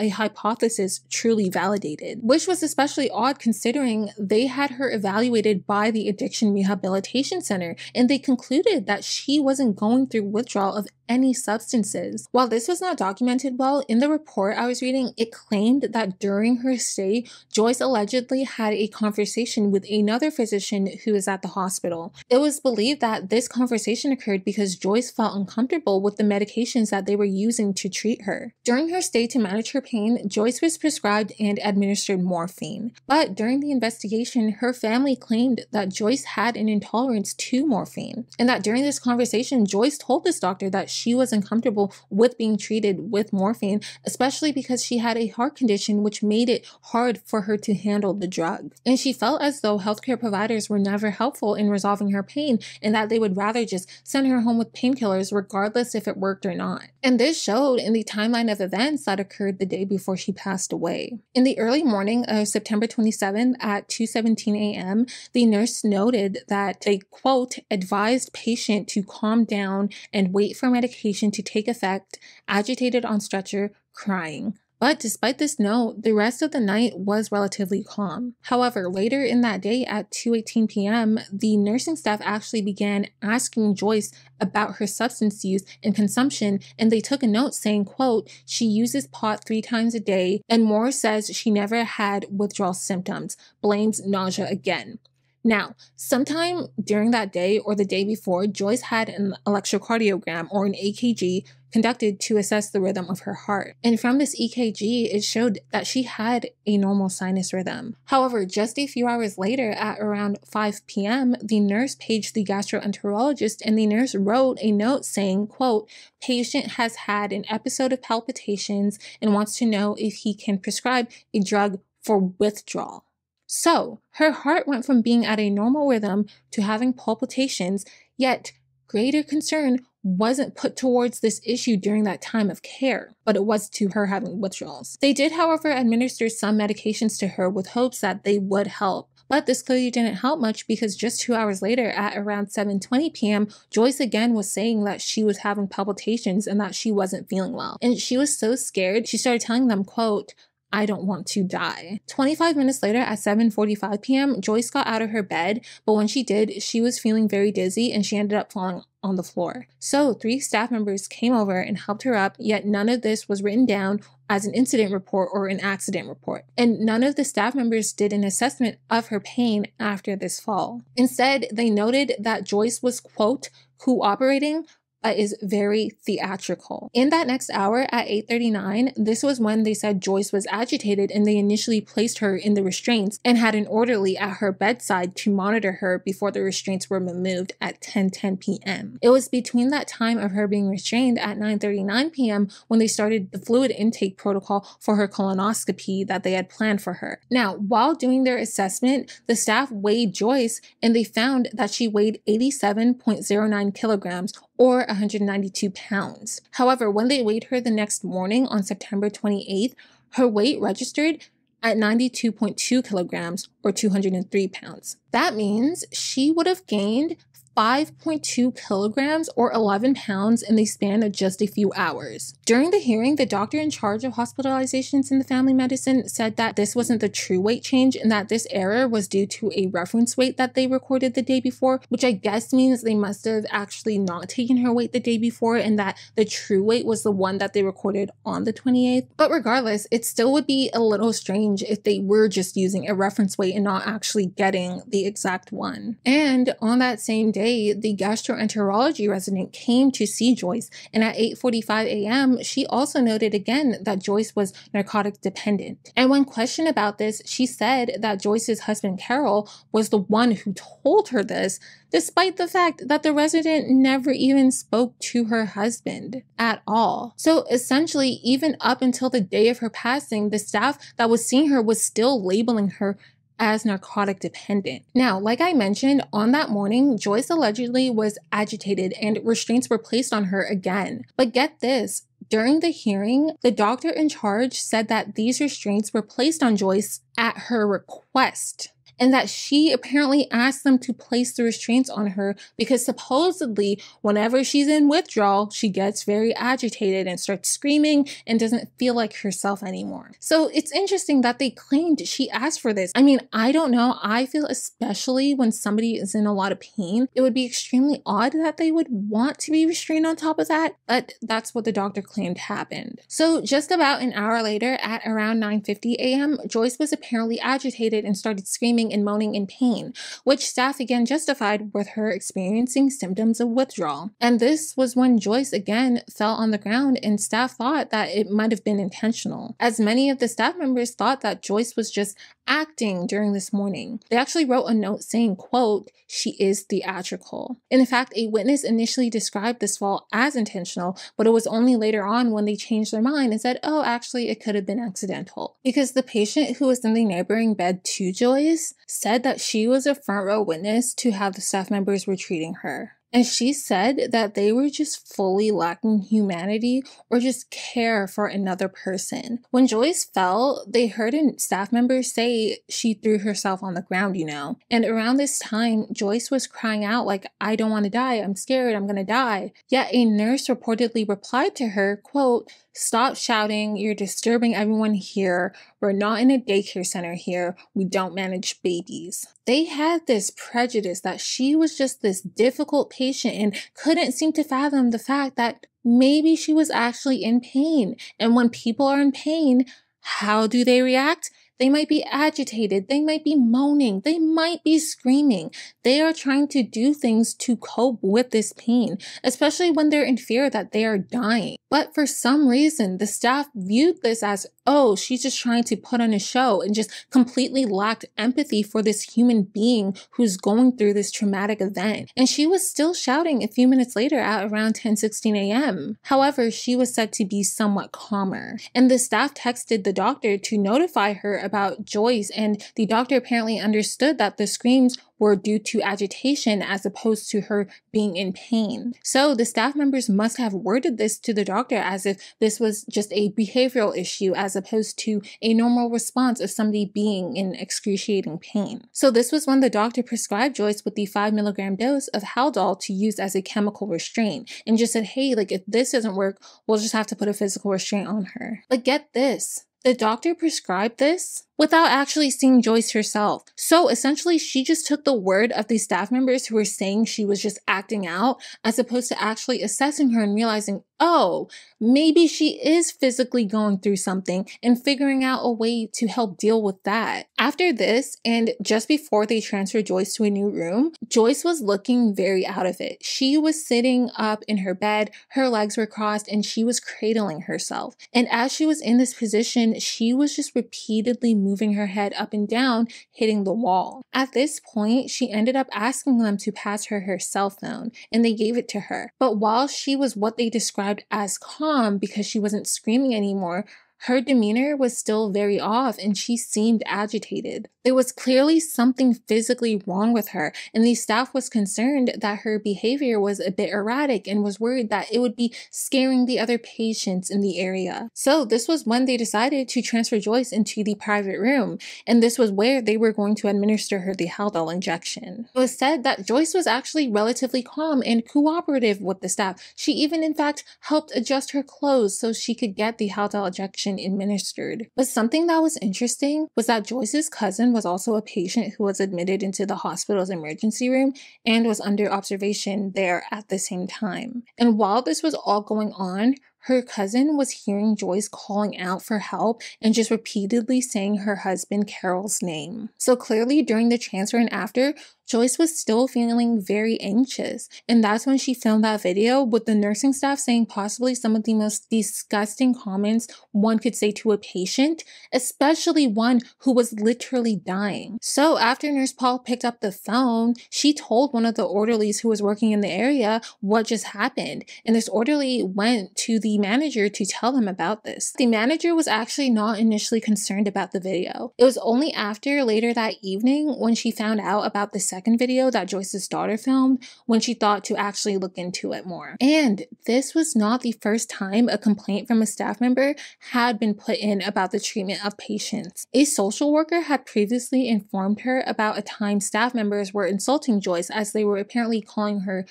a hypothesis truly validated, which was especially odd considering they had her evaluated by the Addiction Rehabilitation Center and they concluded that she wasn't going through withdrawal of any substances. While this was not documented well, in the report I was reading, it claimed that during her stay, Joyce allegedly had a conversation with another physician who was at the hospital. It was believed that this conversation occurred because Joyce felt uncomfortable with the medications that they were using to treat her. During her stay to manage her pain, Joyce was prescribed and administered morphine. But during the investigation, her family claimed that Joyce had an intolerance to morphine, and that during this conversation, Joyce told this doctor that she was uncomfortable with being treated with morphine, especially because she had a heart condition which made it hard for her to handle the drug. And she felt as though healthcare providers were never helpful in resolving her pain and that they would rather just send her home with painkillers regardless if it worked or not. And this showed in the timeline of events that occurred the day before she passed away. In the early morning of September 27th at 2:17 a.m., the nurse noted that they quote advised patient to calm down and wait for medication medication to take effect, agitated on stretcher, crying. But despite this note, the rest of the night was relatively calm. However, later in that day at 2:18 p.m., the nursing staff actually began asking Joyce about her substance use and consumption, and they took a note saying, quote, "She uses pot 3 times a day and Moore says she never had withdrawal symptoms, blames nausea again." Now, sometime during that day or the day before, Joyce had an electrocardiogram or an EKG conducted to assess the rhythm of her heart. And from this EKG, it showed that she had a normal sinus rhythm. However, just a few hours later, at around 5 p.m., the nurse paged the gastroenterologist and the nurse wrote a note saying, quote, patient has had an episode of palpitations and wants to know if he can prescribe a drug for withdrawal. So, her heart went from being at a normal rhythm to having palpitations, yet greater concern wasn't put towards this issue during that time of care, but it was to her having withdrawals. They did, however, administer some medications to her with hopes that they would help. But this clearly didn't help much because just two hours later, at around 7:20 p.m., Joyce again was saying that she was having palpitations and that she wasn't feeling well. And she was so scared, she started telling them, quote, I don't want to die. 25 minutes later at 7:45 p.m., Joyce got out of her bed, but when she did, she was feeling very dizzy and she ended up falling on the floor. So, three staff members came over and helped her up, yet none of this was written down as an incident report or an accident report. And none of the staff members did an assessment of her pain after this fall. Instead, they noted that Joyce was, quote, cooperating uh, is very theatrical. In that next hour at 8:39, this was when they said Joyce was agitated and they initially placed her in the restraints and had an orderly at her bedside to monitor her before the restraints were removed at 10:10 p.m. It was between that time of her being restrained at 9:39 p.m. when they started the fluid intake protocol for her colonoscopy that they had planned for her. Now, while doing their assessment, the staff weighed Joyce and they found that she weighed 87.09 kilograms or 192 pounds. However, when they weighed her the next morning on September 28th, her weight registered at 92.2 kilograms or 203 pounds. That means she would have gained 5.2 kilograms or 11 pounds in the span of just a few hours. During the hearing, the doctor in charge of hospitalizations in the family medicine said that this wasn't the true weight change and that this error was due to a reference weight that they recorded the day before, which I guess means they must have actually not taken her weight the day before and that the true weight was the one that they recorded on the 28th. But regardless, it still would be a little strange if they were just using a reference weight and not actually getting the exact one. And on that same day, day, the gastroenterology resident came to see Joyce, and at 8:45 a.m., she also noted again that Joyce was narcotic dependent. And when questioned about this, she said that Joyce's husband Carol was the one who told her this, despite the fact that the resident never even spoke to her husband at all. So essentially, even up until the day of her passing, the staff that was seeing her was still labeling her as narcotic dependent. Now, like I mentioned, on that morning, Joyce allegedly was agitated and restraints were placed on her again. But get this, during the hearing, the doctor in charge said that these restraints were placed on Joyce at her request and that she apparently asked them to place the restraints on her because supposedly, whenever she's in withdrawal, she gets very agitated and starts screaming and doesn't feel like herself anymore. So it's interesting that they claimed she asked for this. I mean, I don't know. I feel especially when somebody is in a lot of pain, it would be extremely odd that they would want to be restrained on top of that, but that's what the doctor claimed happened. So just about an hour later at around 9:50 a.m., Joyce was apparently agitated and started screaming and moaning in pain, which staff again justified with her experiencing symptoms of withdrawal. And this was when Joyce again fell on the ground and staff thought that it might have been intentional, as many of the staff members thought that Joyce was just acting during this morning. They actually wrote a note saying, quote, she is theatrical. In fact, a witness initially described this fall as intentional, but it was only later on when they changed their mind and said, oh, actually, it could have been accidental. Because the patient who was in the neighboring bed to Joyce said that she was a front row witness to how the staff members were treating her. And she said that they were just fully lacking humanity or just care for another person. When Joyce fell, they heard a staff member say she threw herself on the ground, you know. And around this time, Joyce was crying out, like, I don't want to die. I'm scared. I'm going to die. Yet a nurse reportedly replied to her, quote, Stop shouting. You're disturbing everyone here. We're not in a daycare center here. We don't manage babies. They had this prejudice that she was just this difficult patient and couldn't seem to fathom the fact that maybe she was actually in pain. And when people are in pain, how do they react? They might be agitated. They might be moaning. They might be screaming. They are trying to do things to cope with this pain, especially when they're in fear that they are dying. But for some reason, the staff viewed this as, oh, she's just trying to put on a show and just completely lacked empathy for this human being who's going through this traumatic event. And she was still shouting a few minutes later at around 10 16 a.m. However, she was said to be somewhat calmer. And the staff texted the doctor to notify her about Joyce, and the doctor apparently understood that the screams were due to agitation as opposed to her being in pain. So the staff members must have worded this to the doctor as if this was just a behavioral issue as opposed to a normal response of somebody being in excruciating pain. So this was when the doctor prescribed Joyce with the 5 milligram dose of Haldol to use as a chemical restraint and just said, hey, like if this doesn't work, we'll just have to put a physical restraint on her. But get this, The doctor prescribed this without actually seeing Joyce herself. So essentially, she just took the word of the staff members who were saying she was just acting out, as opposed to actually assessing her and realizing, oh, maybe she is physically going through something and figuring out a way to help deal with that. After this, and just before they transferred Joyce to a new room, Joyce was looking very out of it. She was sitting up in her bed, her legs were crossed, and she was cradling herself. And as she was in this position, she was just repeatedly moving her head up and down, hitting the wall. At this point, she ended up asking them to pass her her cell phone, and they gave it to her. But while she was what they described as calm because she wasn't screaming anymore, her demeanor was still very off and she seemed agitated. There was clearly something physically wrong with her, and the staff was concerned that her behavior was a bit erratic and was worried that it would be scaring the other patients in the area. So, this was when they decided to transfer Joyce into the private room, and this was where they were going to administer her the Haldol injection. It was said that Joyce was actually relatively calm and cooperative with the staff. She even, in fact, helped adjust her clothes so she could get the Haldol injection administered. But something that was interesting was that Joyce's cousin was also a patient who was admitted into the hospital's emergency room and was under observation there at the same time. And while this was all going on, her cousin was hearing Joyce calling out for help and just repeatedly saying her husband Carol's name. So clearly, during the transfer and after, Joyce was still feeling very anxious, and that's when she filmed that video with the nursing staff saying possibly some of the most disgusting comments one could say to a patient, especially one who was literally dying. So, after Nurse Paule picked up the phone, she told one of the orderlies who was working in the area what just happened, and this orderly went to the manager to tell them about this. The manager was actually not initially concerned about the video. It was only after later that evening when she found out about the second video that Joyce's daughter filmed when she thought to actually look into it more. And this was not the first time a complaint from a staff member had been put in about the treatment of patients. A social worker had previously informed her about a time staff members were insulting Joyce as they were apparently calling her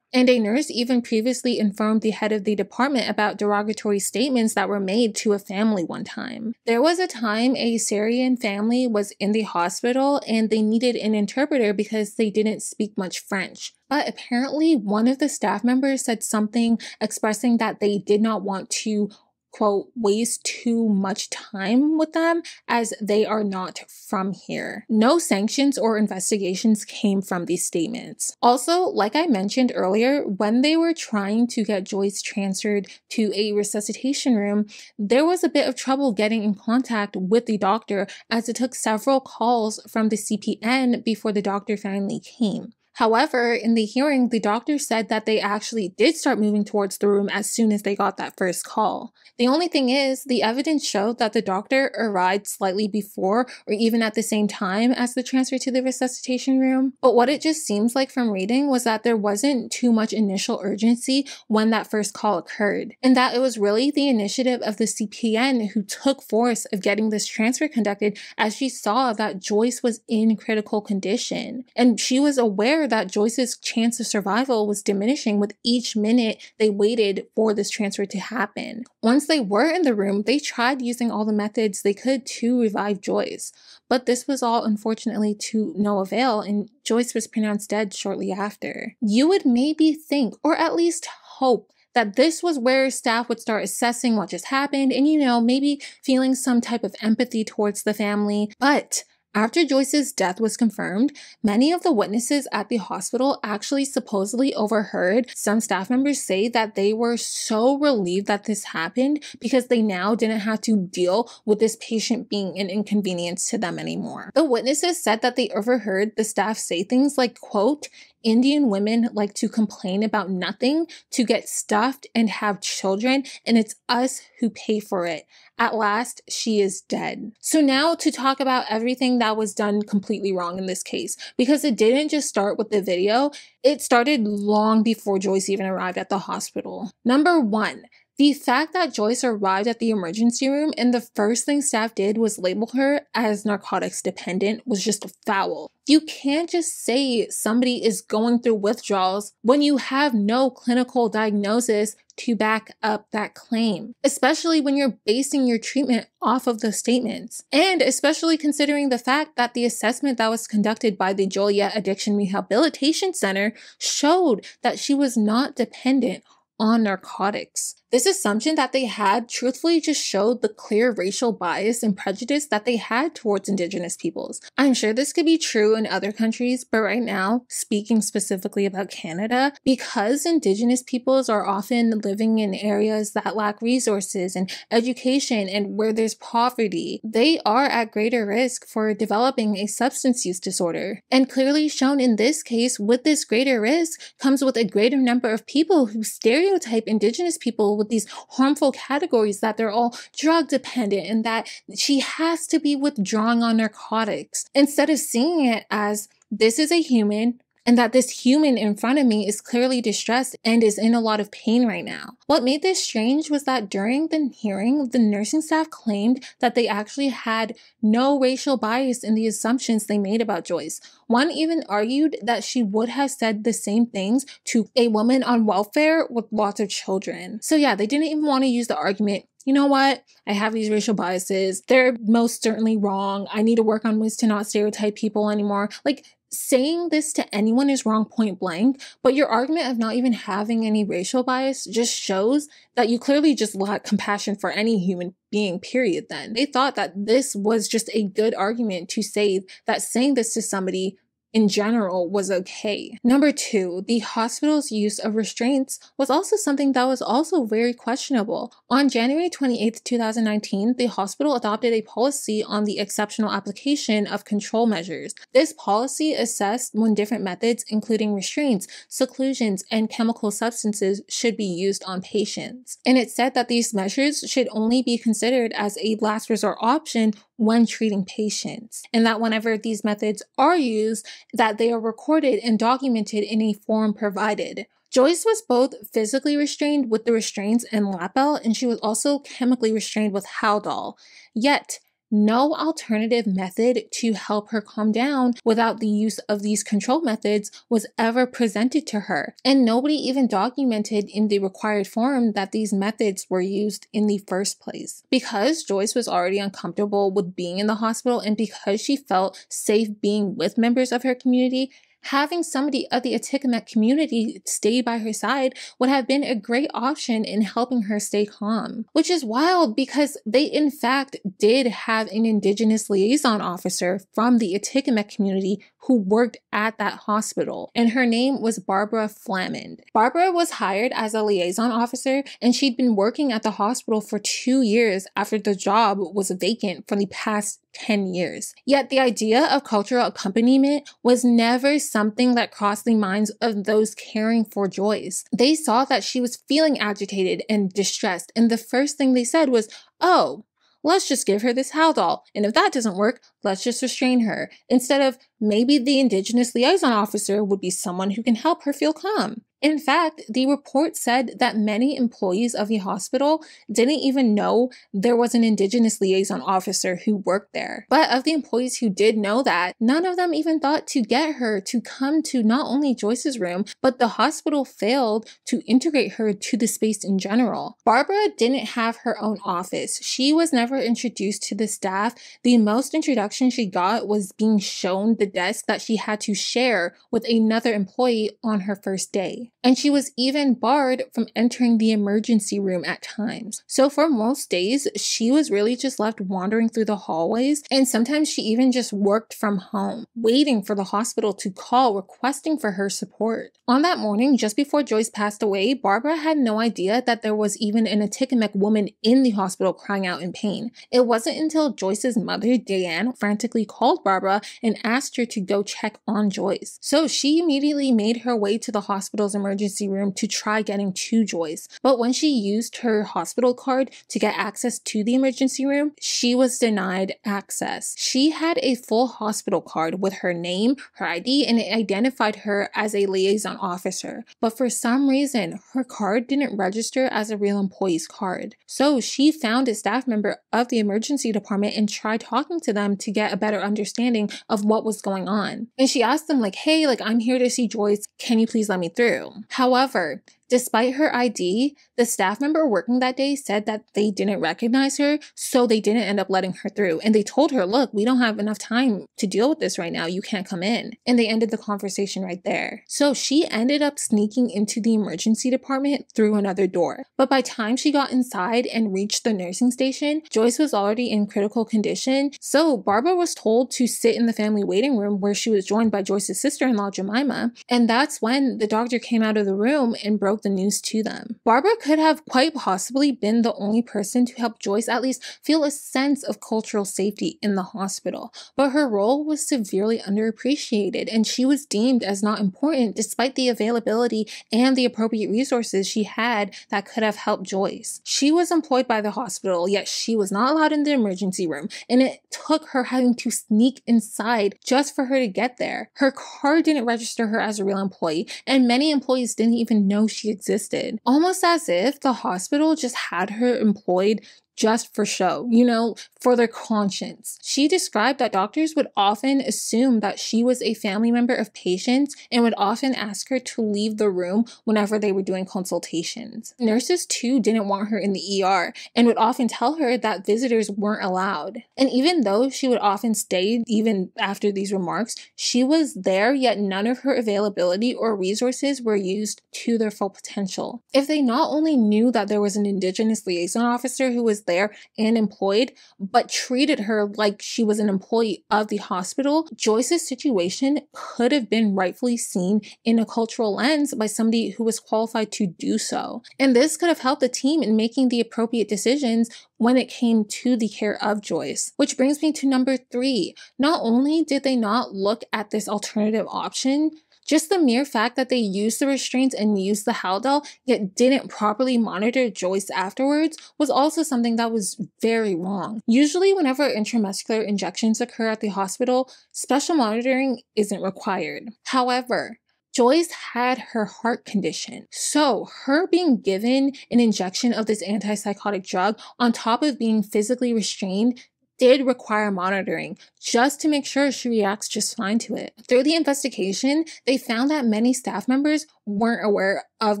and a nurse even previously informed the head of the department about derogatory statements that were made to a family one time. There was a time a Syrian family was in the hospital and they needed an interpreter because they didn't speak much French. But apparently, one of the staff members said something expressing that they did not want to quote, waste too much time with them as they are not from here. No sanctions or investigations came from these statements. Also, like I mentioned earlier, when they were trying to get Joyce transferred to a resuscitation room, there was a bit of trouble getting in contact with the doctor as it took several calls from the CPN before the doctor finally came. However, in the hearing, the doctor said that they actually did start moving towards the room as soon as they got that first call. The only thing is, the evidence showed that the doctor arrived slightly before or even at the same time as the transfer to the resuscitation room. But what it just seems like from reading was that there wasn't too much initial urgency when that first call occurred, and that it was really the initiative of the CPN who took force of getting this transfer conducted as she saw that Joyce was in critical condition. And she was aware that Joyce's chance of survival was diminishing with each minute they waited for this transfer to happen. Once they were in the room, they tried using all the methods they could to revive Joyce, but this was all unfortunately to no avail, and Joyce was pronounced dead shortly after. You would maybe think, or at least hope, that this was where staff would start assessing what just happened and, you know, maybe feeling some type of empathy towards the family. But after Joyce's death was confirmed, many of the witnesses at the hospital actually supposedly overheard some staff members say that they were so relieved that this happened because they now didn't have to deal with this patient being an inconvenience to them anymore. The witnesses said that they overheard the staff say things like, quote, Indian women like to complain about nothing to get stuffed and have children, and it's us who pay for it. At last, she is dead. So, now to talk about everything that was done completely wrong in this case, because it didn't just start with the video, it started long before Joyce even arrived at the hospital. Number one, The fact that Joyce arrived at the emergency room and the first thing staff did was label her as narcotics dependent was just foul. You can't just say somebody is going through withdrawals when you have no clinical diagnosis to back up that claim, especially when you're basing your treatment off of those statements. And especially considering the fact that the assessment that was conducted by the Joliette Addiction Rehabilitation Center showed that she was not dependent on narcotics. This assumption that they had truthfully just showed the clear racial bias and prejudice that they had towards Indigenous peoples. I'm sure this could be true in other countries, but right now, speaking specifically about Canada, because Indigenous peoples are often living in areas that lack resources and education and where there's poverty, they are at greater risk for developing a substance use disorder. And clearly shown in this case, with this greater risk comes with a greater number of people who stereotype Indigenous people with these harmful categories that they're all drug dependent and that she has to be withdrawing on narcotics. Instead of seeing it as this is a human and that this human in front of me is clearly distressed and is in a lot of pain right now. What made this strange was that during the hearing, the nursing staff claimed that they actually had no racial bias in the assumptions they made about Joyce. One even argued that she would have said the same things to a woman on welfare with lots of children. So, yeah, they didn't even want to use the argument you know what? I have these racial biases. They're most certainly wrong. I need to work on ways to not stereotype people anymore. Like, saying this to anyone is wrong point blank, but your argument of not even having any racial bias just shows that you clearly just lack compassion for any human being, period. Then they thought that this was just a good argument to say that saying this to somebody in general was okay. Number two, the hospital's use of restraints was also something that was also very questionable. On January 28, 2019, the hospital adopted a policy on the exceptional application of control measures. This policy assessed when different methods, including restraints, seclusions, and chemical substances, should be used on patients. And it said that these measures should only be considered as a last resort option when treating patients, and that whenever these methods are used, that they are recorded and documented in a form provided. Joyce was both physically restrained with the restraints and Lapel, and she was also chemically restrained with Haldol. Yet, no alternative method to help her calm down without the use of these control methods was ever presented to her. And nobody even documented in the required form that these methods were used in the first place. Because Joyce was already uncomfortable with being in the hospital and because she felt safe being with members of her community, having somebody of the Atikamekw community stay by her side would have been a great option in helping her stay calm. Which is wild because they, in fact, did have an Indigenous liaison officer from the Atikamekw community who worked at that hospital, and her name was Barbara Flamand. Barbara was hired as a liaison officer, and she'd been working at the hospital for two years after the job was vacant for the past 10 years. Yet the idea of cultural accompaniment was never something that crossed the minds of those caring for Joyce. They saw that she was feeling agitated and distressed, and the first thing they said was, Oh, let's just give her this Haldol. And if that doesn't work, let's just restrain her. Instead of maybe the Indigenous liaison officer would be someone who can help her feel calm. In fact, the report said that many employees of the hospital didn't even know there was an Indigenous liaison officer who worked there. But of the employees who did know that, none of them even thought to get her to come to not only Joyce's room, but the hospital failed to integrate her to the space in general. Barbara didn't have her own office. She was never introduced to the staff. The most introduction she got was being shown the desk that she had to share with another employee on her first day and she was even barred from entering the emergency room at times. So for most days, she was really just left wandering through the hallways, and sometimes she even just worked from home, waiting for the hospital to call requesting for her support. On that morning, just before Joyce passed away, Barbara had no idea that there was even an Atikamekw woman in the hospital crying out in pain. It wasn't until Joyce's mother, Diane, frantically called Barbara and asked her to go check on Joyce. So she immediately made her way to the hospital's emergency room to try getting to Joyce. But when she used her hospital card to get access to the emergency room, she was denied access. She had a full hospital card with her name, her ID, and it identified her as a liaison officer. But for some reason, her card didn't register as a real employee's card. So she found a staff member of the emergency department and tried talking to them to get a better understanding of what was going on. And she asked them, like, hey, like, I'm here to see Joyce. Can you please let me through? However, Despite her ID, the staff member working that day said that they didn't recognize her, so they didn't end up letting her through. And they told her, look, we don't have enough time to deal with this right now. You can't come in. And they ended the conversation right there. So she ended up sneaking into the emergency department through another door. But by time she got inside and reached the nursing station, Joyce was already in critical condition. So Barbara was told to sit in the family waiting room where she was joined by Joyce's sister-in-law, Jemima. And that's when the doctor came out of the room and broke the news to them. Barbara could have quite possibly been the only person to help Joyce at least feel a sense of cultural safety in the hospital, but her role was severely underappreciated and she was deemed as not important despite the availability and the appropriate resources she had that could have helped Joyce. She was employed by the hospital, yet she was not allowed in the emergency room, and it took her having to sneak inside just for her to get there. Her car didn't register her as a real employee, and many employees didn't even know she existed, almost as if the hospital just had her employed just for show, you know, for their conscience. She described that doctors would often assume that she was a family member of patients and would often ask her to leave the room whenever they were doing consultations. Nurses too didn't want her in the ER and would often tell her that visitors weren't allowed. And even though she would often stay even after these remarks, she was there yet none of her availability or resources were used to their full potential. If they not only knew that there was an indigenous liaison officer who was there and employed, but treated her like she was an employee of the hospital, Joyce's situation could have been rightfully seen in a cultural lens by somebody who was qualified to do so. And this could have helped the team in making the appropriate decisions when it came to the care of Joyce. Which brings me to number three. Not only did they not look at this alternative option, just the mere fact that they used the restraints and used the Haldol, yet didn't properly monitor Joyce afterwards, was also something that was very wrong. Usually, whenever intramuscular injections occur at the hospital, special monitoring isn't required. However, Joyce had her heart condition. So, her being given an injection of this antipsychotic drug on top of being physically restrained did require monitoring just to make sure she reacts just fine to it. Through the investigation, they found that many staff members weren't aware of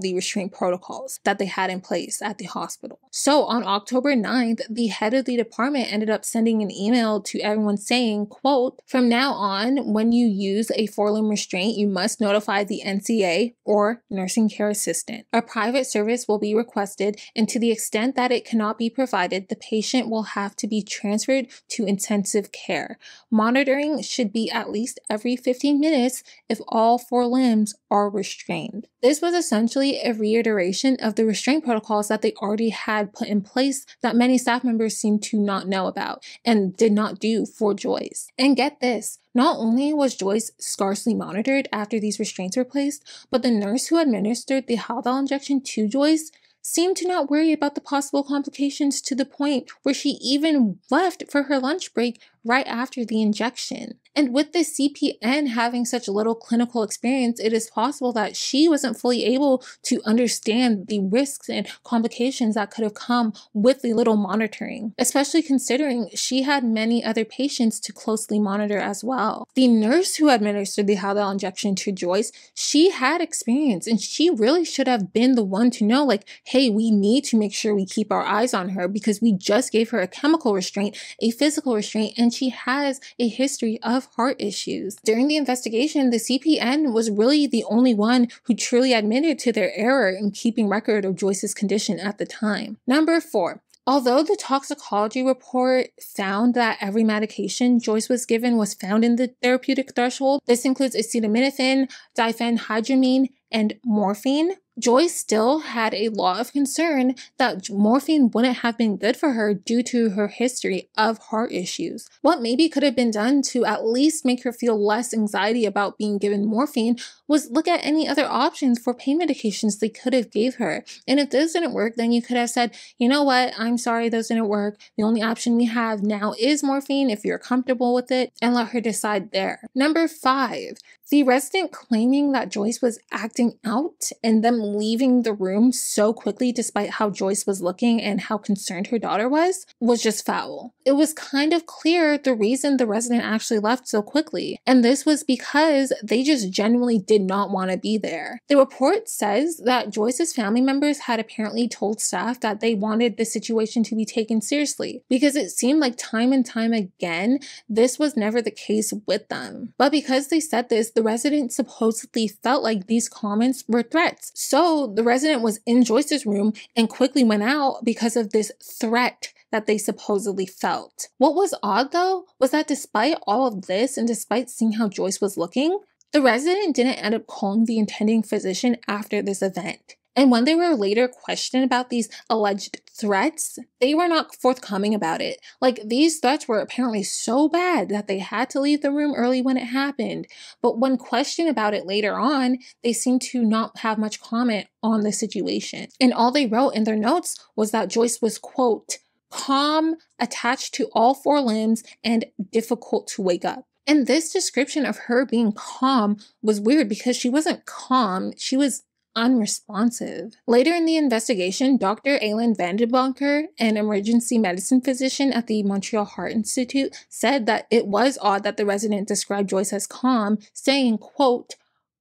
the restraint protocols that they had in place at the hospital. So on October 9th, the head of the department ended up sending an email to everyone saying, quote, from now on, when you use a four-limb restraint, you must notify the NCA or nursing care assistant. A private service will be requested, and to the extent that it cannot be provided, the patient will have to be transferred to intensive care. Monitoring should be at least every 15 minutes if all four limbs are restrained. This was essentially a reiteration of the restraint protocols that they already had put in place that many staff members seemed to not know about and did not do for Joyce. And get this, not only was Joyce scarcely monitored after these restraints were placed, but the nurse who administered the Haldol injection to Joyce seemed to not worry about the possible complications to the point where she even left for her lunch break right after the injection. And with the CPN having such little clinical experience, it is possible that she wasn't fully able to understand the risks and complications that could have come with the little monitoring, especially considering she had many other patients to closely monitor as well. The nurse who administered the Haldol injection to Joyce, she had experience and she really should have been the one to know like, hey, we need to make sure we keep our eyes on her because we just gave her a chemical restraint, a physical restraint, and she has a history of heart issues. During the investigation, the CPN was really the only one who truly admitted to their error in keeping record of Joyce's condition at the time. Number four, Although the toxicology report found that every medication Joyce was given was found in the therapeutic threshold, this includes acetaminophen, diphenhydramine, and morphine, Joyce still had a lot of concern that morphine wouldn't have been good for her due to her history of heart issues. What maybe could have been done to at least make her feel less anxiety about being given morphine was look at any other options for pain medications they could have gave her. And if those didn't work, then you could have said, you know what, I'm sorry those didn't work. The only option we have now is morphine if you're comfortable with it, and let her decide there. Number five, the resident claiming that Joyce was acting out and them leaving the room so quickly despite how Joyce was looking and how concerned her daughter was was just foul. It was kind of clear the reason the resident actually left so quickly, and this was because they just genuinely did not want to be there. The report says that Joyce's family members had apparently told staff that they wanted the situation to be taken seriously because it seemed like time and time again this was never the case with them. But because they said this, the resident supposedly felt like these comments were threats. So the resident was in Joyce's room and quickly went out because of this threat that they supposedly felt. What was odd though was that despite all of this and despite seeing how Joyce was looking, the resident didn't end up calling the attending physician after this event. And when they were later questioned about these alleged threats, they were not forthcoming about it. Like, these threats were apparently so bad that they had to leave the room early when it happened. But when questioned about it later on, they seemed to not have much comment on the situation. And all they wrote in their notes was that Joyce was, quote, calm, attached to all four limbs, and difficult to wake up. And this description of her being calm was weird because she wasn't calm, she was unresponsive. Later in the investigation, Dr. Alain Vadeboncoeur, an emergency medicine physician at the Montreal Heart Institute, said that it was odd that the resident described Joyce as calm, saying, quote,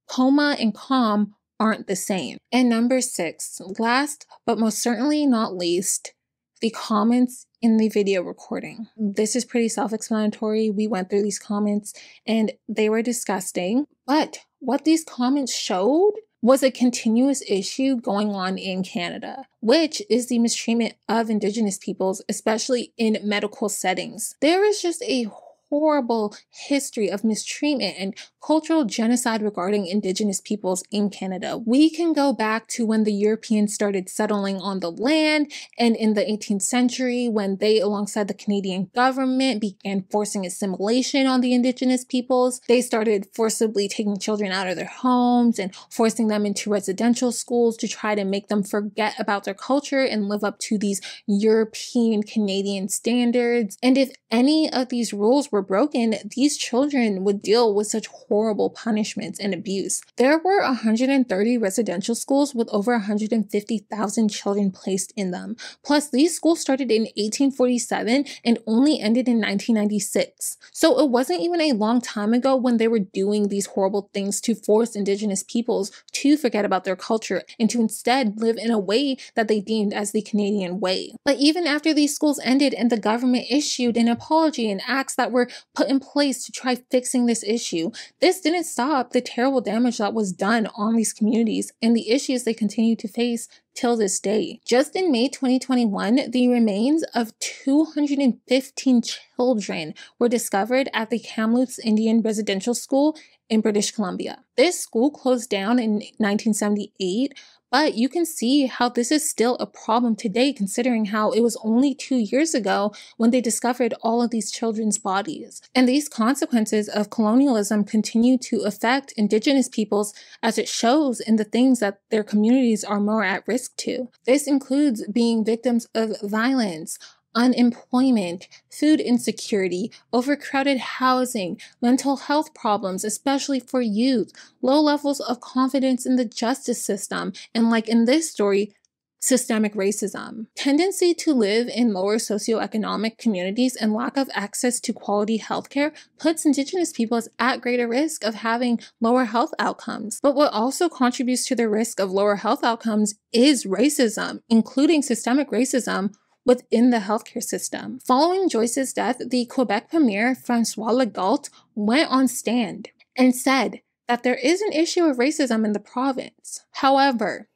coma and calm aren't the same. And number six, last but most certainly not least, the comments in the video recording. This is pretty self explanatory. We went through these comments and they were disgusting. But what these comments showed was a continuous issue going on in Canada, which is the mistreatment of Indigenous peoples, especially in medical settings. There is just a horrible history of mistreatment and cultural genocide regarding Indigenous peoples in Canada. We can go back to when the Europeans started settling on the land and in the 18th century when they, alongside the Canadian government, began forcing assimilation on the Indigenous peoples. They started forcibly taking children out of their homes and forcing them into residential schools to try to make them forget about their culture and live up to these European Canadian standards. And if any of these rules were broken, these children would deal with such horrible punishments and abuse. There were 130 residential schools with over 150,000 children placed in them. Plus, these schools started in 1847 and only ended in 1996. So it wasn't even a long time ago when they were doing these horrible things to force Indigenous peoples to forget about their culture and to instead live in a way that they deemed as the Canadian way. But even after these schools ended and the government issued an apology and acts that were put in place to try fixing this issue, this didn't stop the terrible damage that was done on these communities and the issues they continue to face till this day. Just in May 2021, the remains of 215 children were discovered at the Kamloops Indian Residential School in British Columbia. This school closed down in 1978, but you can see how this is still a problem today, considering how it was only two years ago when they discovered all of these children's bodies. And these consequences of colonialism continue to affect Indigenous peoples as it shows in the things that their communities are more at risk to. This includes being victims of violence, unemployment, food insecurity, overcrowded housing, mental health problems, especially for youth, low levels of confidence in the justice system, and like in this story, systemic racism. Tendency to live in lower socioeconomic communities and lack of access to quality healthcare puts Indigenous peoples at greater risk of having lower health outcomes. But what also contributes to the risk of lower health outcomes is racism, including systemic racism, within the healthcare system. Following Joyce's death, the Quebec Premier Francois Legault went on stand and said that there is an issue of racism in the province. However,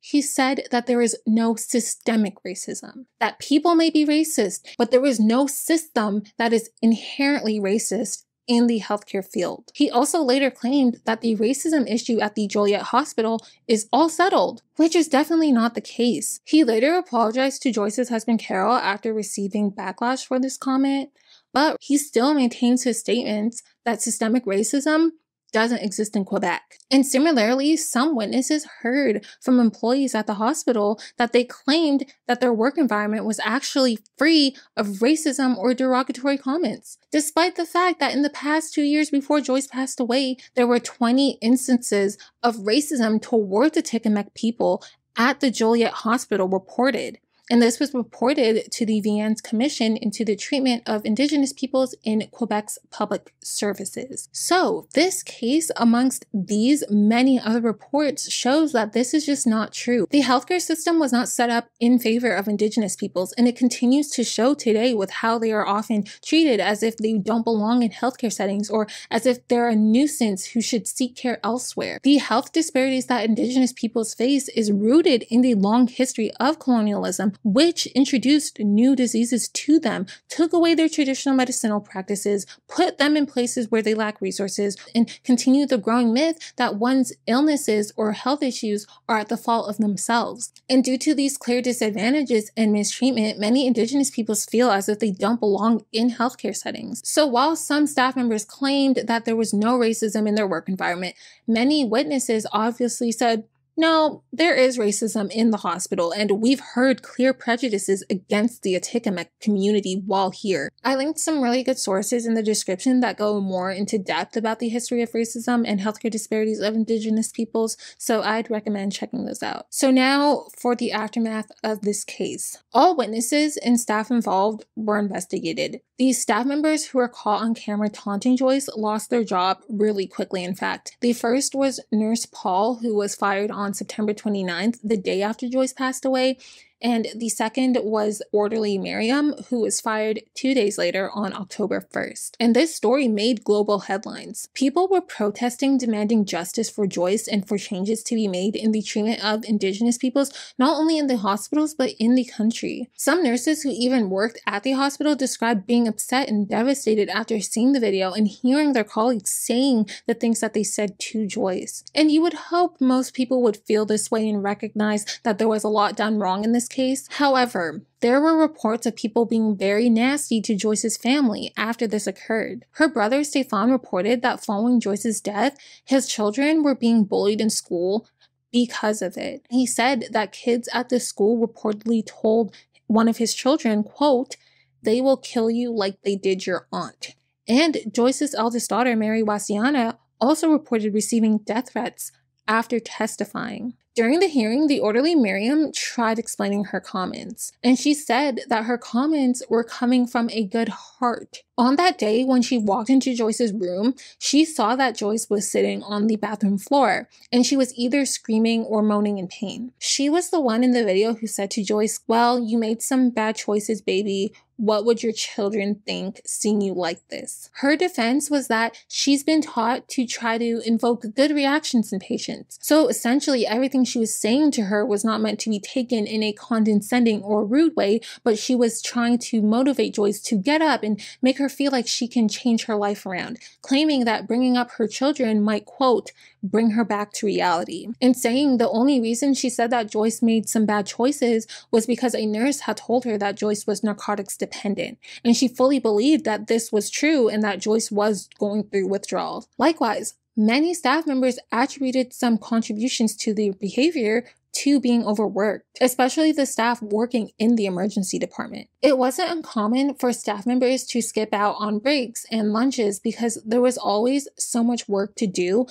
he said that there is no systemic racism, that people may be racist, but there is no system that is inherently racist in the healthcare field. He also later claimed that the racism issue at the Joliette Hospital is all settled, which is definitely not the case. He later apologized to Joyce's husband Carol after receiving backlash for this comment, but he still maintains his statements that systemic racism doesn't exist in Quebec. And similarly, some witnesses heard from employees at the hospital that they claimed that their work environment was actually free of racism or derogatory comments. Despite the fact that in the past two years before Joyce passed away, there were 20 instances of racism toward the Atikamekw people at the Joliette Hospital reported and this was reported to the Viens Commission into the Treatment of Indigenous Peoples in Quebec's Public Services. So, this case, amongst these many other reports, shows that this is just not true. The healthcare system was not set up in favor of Indigenous peoples, and it continues to show today with how they are often treated as if they don't belong in healthcare settings or as if they're a nuisance who should seek care elsewhere. The health disparities that Indigenous peoples face is rooted in the long history of colonialism which introduced new diseases to them, took away their traditional medicinal practices, put them in places where they lack resources, and continued the growing myth that one's illnesses or health issues are at the fault of themselves. And due to these clear disadvantages and mistreatment, many Indigenous peoples feel as if they don't belong in healthcare settings. So while some staff members claimed that there was no racism in their work environment, many witnesses obviously said, no, there is racism in the hospital, and we've heard clear prejudices against the Atikamekw community while here. I linked some really good sources in the description that go more into depth about the history of racism and healthcare disparities of Indigenous peoples, so I'd recommend checking those out. So, now for the aftermath of this case. All witnesses and staff involved were investigated. These staff members who were caught on camera taunting Joyce lost their job really quickly, in fact. The first was Nurse Paule, who was fired on September 29th, the day after Joyce passed away, and the second was orderly Miriam, who was fired two days later on October 1st. And this story made global headlines. People were protesting, demanding justice for Joyce and for changes to be made in the treatment of Indigenous peoples, not only in the hospitals, but in the country. Some nurses who even worked at the hospital described being upset and devastated after seeing the video and hearing their colleagues saying the things that they said to Joyce. And you would hope most people would feel this way and recognize that there was a lot done wrong in this case. However, there were reports of people being very nasty to Joyce's family after this occurred. Her brother Stefan reported that following Joyce's death, his children were being bullied in school because of it. He said that kids at the school reportedly told one of his children, quote, they will kill you like they did your aunt. And Joyce's eldest daughter, Mary Wasiana, also reported receiving death threats after testifying. During the hearing, the orderly Miriam tried explaining her comments, and she said that her comments were coming from a good heart. On that day, when she walked into Joyce's room, she saw that Joyce was sitting on the bathroom floor, and she was either screaming or moaning in pain. She was the one in the video who said to Joyce, Well, you made some bad choices, baby. What would your children think seeing you like this? Her defense was that she's been taught to try to invoke good reactions in patients. So essentially, everything she was saying to her was not meant to be taken in a condescending or rude way, but she was trying to motivate Joyce to get up and make her feel like she can change her life around, claiming that bringing up her children might, quote, bring her back to reality. And saying the only reason she said that Joyce made some bad choices was because a nurse had told her that Joyce was narcotics dependent. And she fully believed that this was true and that Joyce was going through withdrawals. Likewise, many staff members attributed some contributions to the behavior to being overworked, especially the staff working in the emergency department. It wasn't uncommon for staff members to skip out on breaks and lunches because there was always so much work to do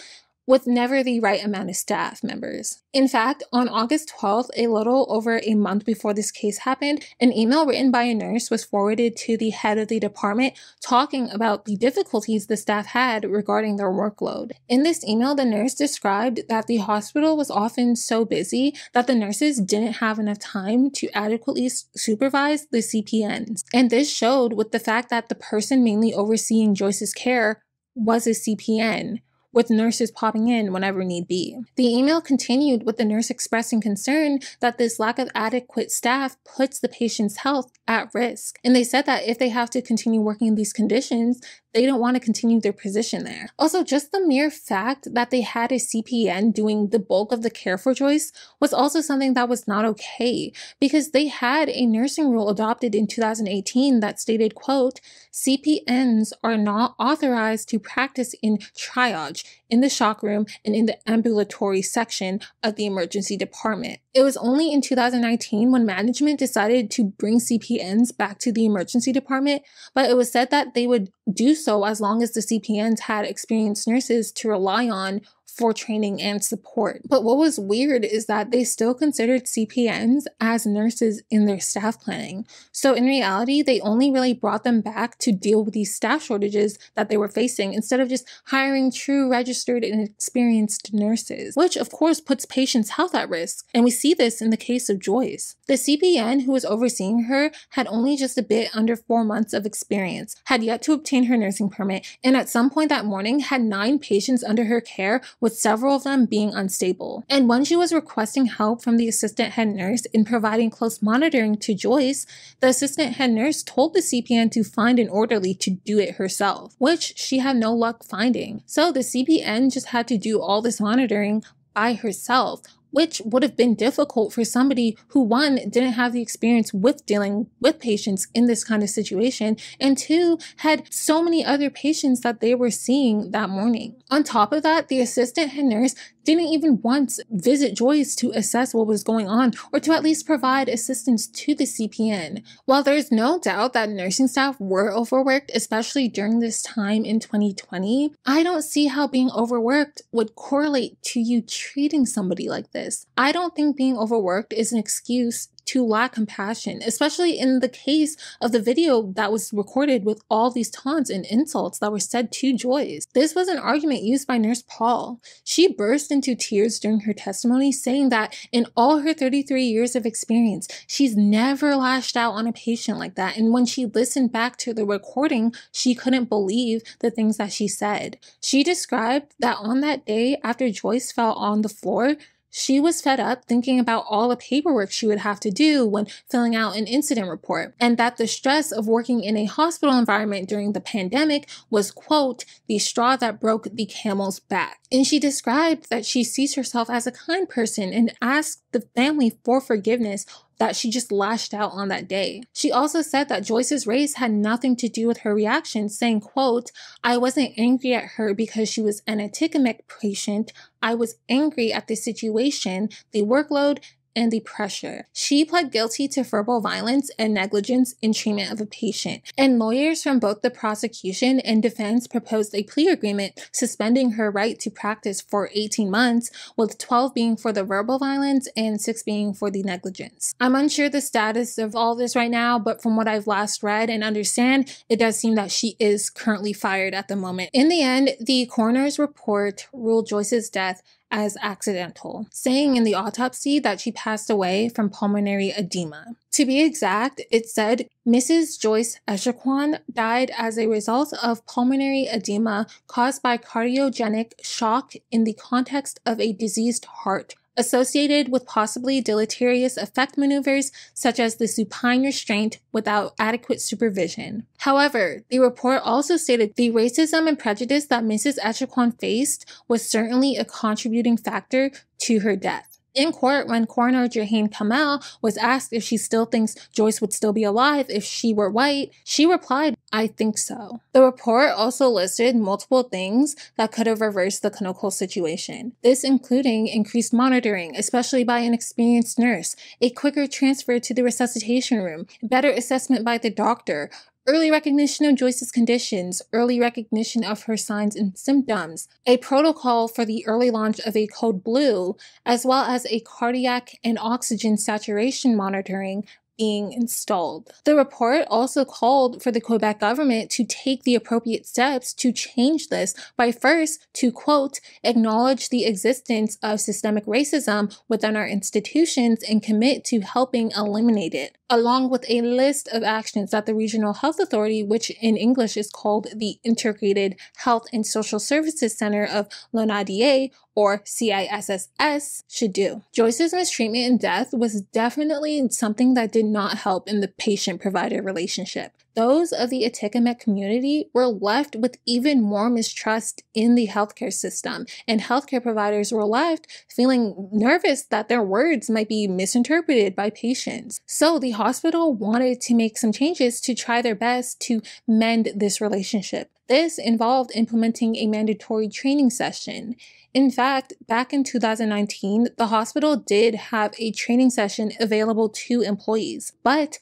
with never the right amount of staff members. In fact, on August 12th, a little over a month before this case happened, an email written by a nurse was forwarded to the head of the department talking about the difficulties the staff had regarding their workload. In this email, the nurse described that the hospital was often so busy that the nurses didn't have enough time to adequately supervise the CPNs. And this showed with the fact that the person mainly overseeing Joyce's care was a CPN with nurses popping in whenever need be. The email continued with the nurse expressing concern that this lack of adequate staff puts the patient's health at risk. And they said that if they have to continue working in these conditions, they don't want to continue their position there. Also, just the mere fact that they had a CPN doing the bulk of the care for Joyce was also something that was not okay because they had a nursing rule adopted in 2018 that stated, quote, CPNs are not authorized to practice in triage, in the shock room, and in the ambulatory section of the emergency department. It was only in 2019 when management decided to bring CPNs back to the emergency department, but it was said that they would do so as long as the CPNs had experienced nurses to rely on for training and support. But what was weird is that they still considered CPNs as nurses in their staff planning. So in reality, they only really brought them back to deal with these staff shortages that they were facing instead of just hiring true registered and experienced nurses, which of course puts patients' health at risk. And we see this in the case of Joyce. The CPN who was overseeing her had only just a bit under four months of experience, had yet to obtain her nursing permit, and at some point that morning had nine patients under her care with several of them being unstable. And when she was requesting help from the assistant head nurse in providing close monitoring to Joyce, the assistant head nurse told the CPN to find an orderly to do it herself, which she had no luck finding. So the CPN just had to do all this monitoring by herself, which would have been difficult for somebody who, one, didn't have the experience with dealing with patients in this kind of situation, and two, had so many other patients that they were seeing that morning. On top of that, the assistant head nurse didn't even once visit Joyce to assess what was going on or to at least provide assistance to the CPN. While there's no doubt that nursing staff were overworked, especially during this time in 2020, I don't see how being overworked would correlate to you treating somebody like this. I don't think being overworked is an excuse to lack compassion, especially in the case of the video that was recorded with all these taunts and insults that were said to Joyce. This was an argument used by Nurse Paule. She burst into tears during her testimony, saying that in all her 33 years of experience, she's never lashed out on a patient like that. And when she listened back to the recording, she couldn't believe the things that she said. She described that on that day after Joyce fell on the floor, she was fed up thinking about all the paperwork she would have to do when filling out an incident report, and that the stress of working in a hospital environment during the pandemic was, quote, the straw that broke the camel's back. And she described that she sees herself as a kind person and asked the family for forgiveness that she just lashed out on that day. She also said that Joyce's race had nothing to do with her reaction, saying, quote, I wasn't angry at her because she was an Atikamekw patient. I was angry at the situation, the workload, and the pressure. She pled guilty to verbal violence and negligence in treatment of a patient, and lawyers from both the prosecution and defense proposed a plea agreement suspending her right to practice for 18 months, with 12 being for the verbal violence and 6 being for the negligence. I'm unsure the status of all this right now, but from what I've last read and understand, it does seem that she is currently fired at the moment. In the end, the coroner's report ruled Joyce's death as accidental, saying in the autopsy that she passed away from pulmonary edema. To be exact, it said Mrs. Joyce Echaquan died as a result of pulmonary edema caused by cardiogenic shock in the context of a diseased heart associated with possibly deleterious effect maneuvers such as the supine restraint without adequate supervision. However, the report also stated the racism and prejudice that Mrs. Echaquan faced was certainly a contributing factor to her death. In court, when coroner Gehane Kamel was asked if she still thinks Joyce would still be alive if she were white, she replied, I think so. The report also listed multiple things that could have reversed the clinical situation. This including increased monitoring, especially by an experienced nurse, a quicker transfer to the resuscitation room, better assessment by the doctor, early recognition of Joyce's conditions, early recognition of her signs and symptoms, a protocol for the early launch of a code blue, as well as a cardiac and oxygen saturation monitoring being installed. The report also called for the Quebec government to take the appropriate steps to change this by first to quote, acknowledge the existence of systemic racism within our institutions and commit to helping eliminate it. Along with a list of actions that the Regional Health Authority, which in English is called the Integrated Health and Social Services Center of Lanaudière, or CISSS, should do. Joyce's mistreatment and death was definitely something that did not help in the patient provider relationship. Those of the Atikamekw community were left with even more mistrust in the healthcare system, and healthcare providers were left feeling nervous that their words might be misinterpreted by patients. So the hospital wanted to make some changes to try their best to mend this relationship. This involved implementing a mandatory training session. In fact, back in 2019, the hospital did have a training session available to employees, but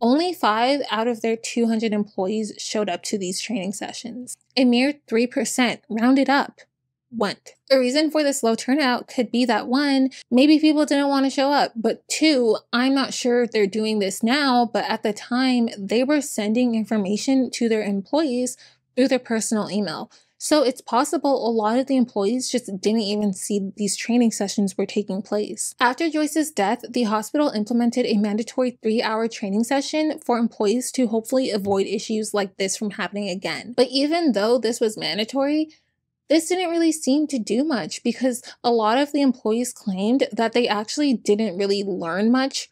only five out of their 200 employees showed up to these training sessions. A mere 3%, rounded up, went. A reason for this low turnout could be that one, maybe people didn't want to show up, but two, I'm not sure if they're doing this now, but at the time, they were sending information to their employees through their personal email. So it's possible a lot of the employees just didn't even see these training sessions were taking place. After Joyce's death, the hospital implemented a mandatory three hour training session for employees to hopefully avoid issues like this from happening again. But even though this was mandatory, this didn't really seem to do much because a lot of the employees claimed that they actually didn't really learn much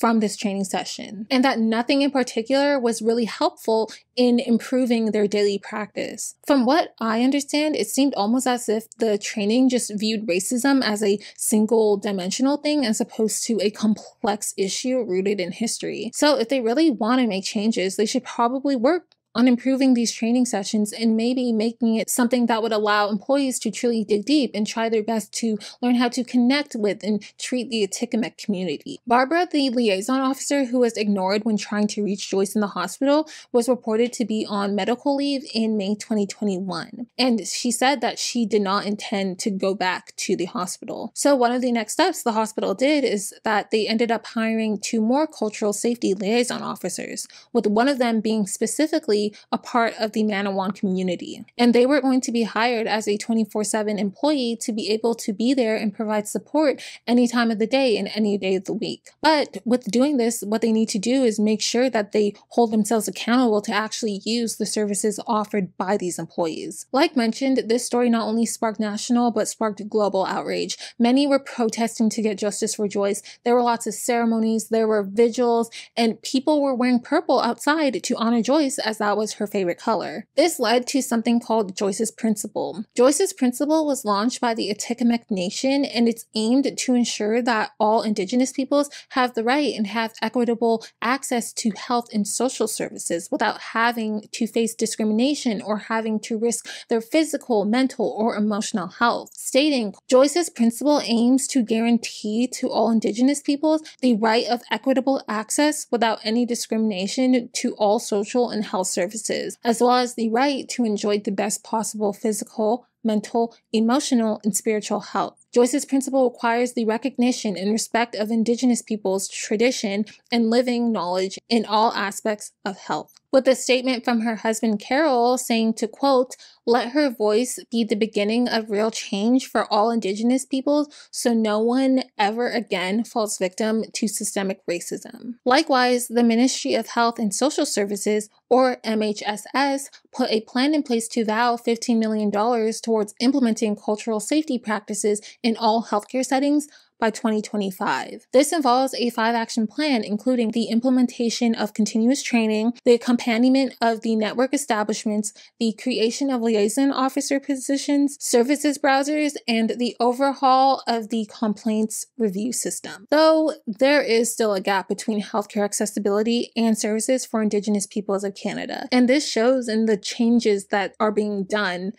from this training session, and that nothing in particular was really helpful in improving their daily practice. From what I understand, it seemed almost as if the training just viewed racism as a single dimensional thing as opposed to a complex issue rooted in history. So, if they really want to make changes, they should probably work on improving these training sessions and maybe making it something that would allow employees to truly dig deep and try their best to learn how to connect with and treat the Atikamekw community. Barbara, the liaison officer who was ignored when trying to reach Joyce in the hospital, was reported to be on medical leave in May 2021. And she said that she did not intend to go back to the hospital. So one of the next steps the hospital did is that they ended up hiring two more cultural safety liaison officers, with one of them being specifically a part of the Manawan community. And they were going to be hired as a 24 7 employee to be able to be there and provide support any time of the day and any day of the week. But with doing this, what they need to do is make sure that they hold themselves accountable to actually use the services offered by these employees. Like mentioned, this story not only sparked national but sparked global outrage. Many were protesting to get justice for Joyce. There were lots of ceremonies, there were vigils, and people were wearing purple outside to honor Joyce as that that was her favorite color. This led to something called Joyce's Principle. Joyce's Principle was launched by the Atikamekw Nation and it's aimed to ensure that all Indigenous peoples have the right and have equitable access to health and social services without having to face discrimination or having to risk their physical, mental, or emotional health. Stating, Joyce's Principle aims to guarantee to all Indigenous peoples the right of equitable access without any discrimination to all social and health services services, as well as the right to enjoy the best possible physical, mental, emotional, and spiritual health. Joyce's principle requires the recognition and respect of Indigenous peoples' tradition and living knowledge in all aspects of health with a statement from her husband Carol saying to quote, let her voice be the beginning of real change for all indigenous peoples so no one ever again falls victim to systemic racism. Likewise, the Ministry of Health and Social Services, or MHSS, put a plan in place to vow $15 million towards implementing cultural safety practices in all healthcare settings by 2025. This involves a five action plan, including the implementation of continuous training, the accompaniment of the network establishments, the creation of liaison officer positions, services browsers, and the overhaul of the complaints review system. Though there is still a gap between healthcare accessibility and services for Indigenous peoples of Canada. And this shows in the changes that are being done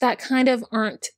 that kind of aren't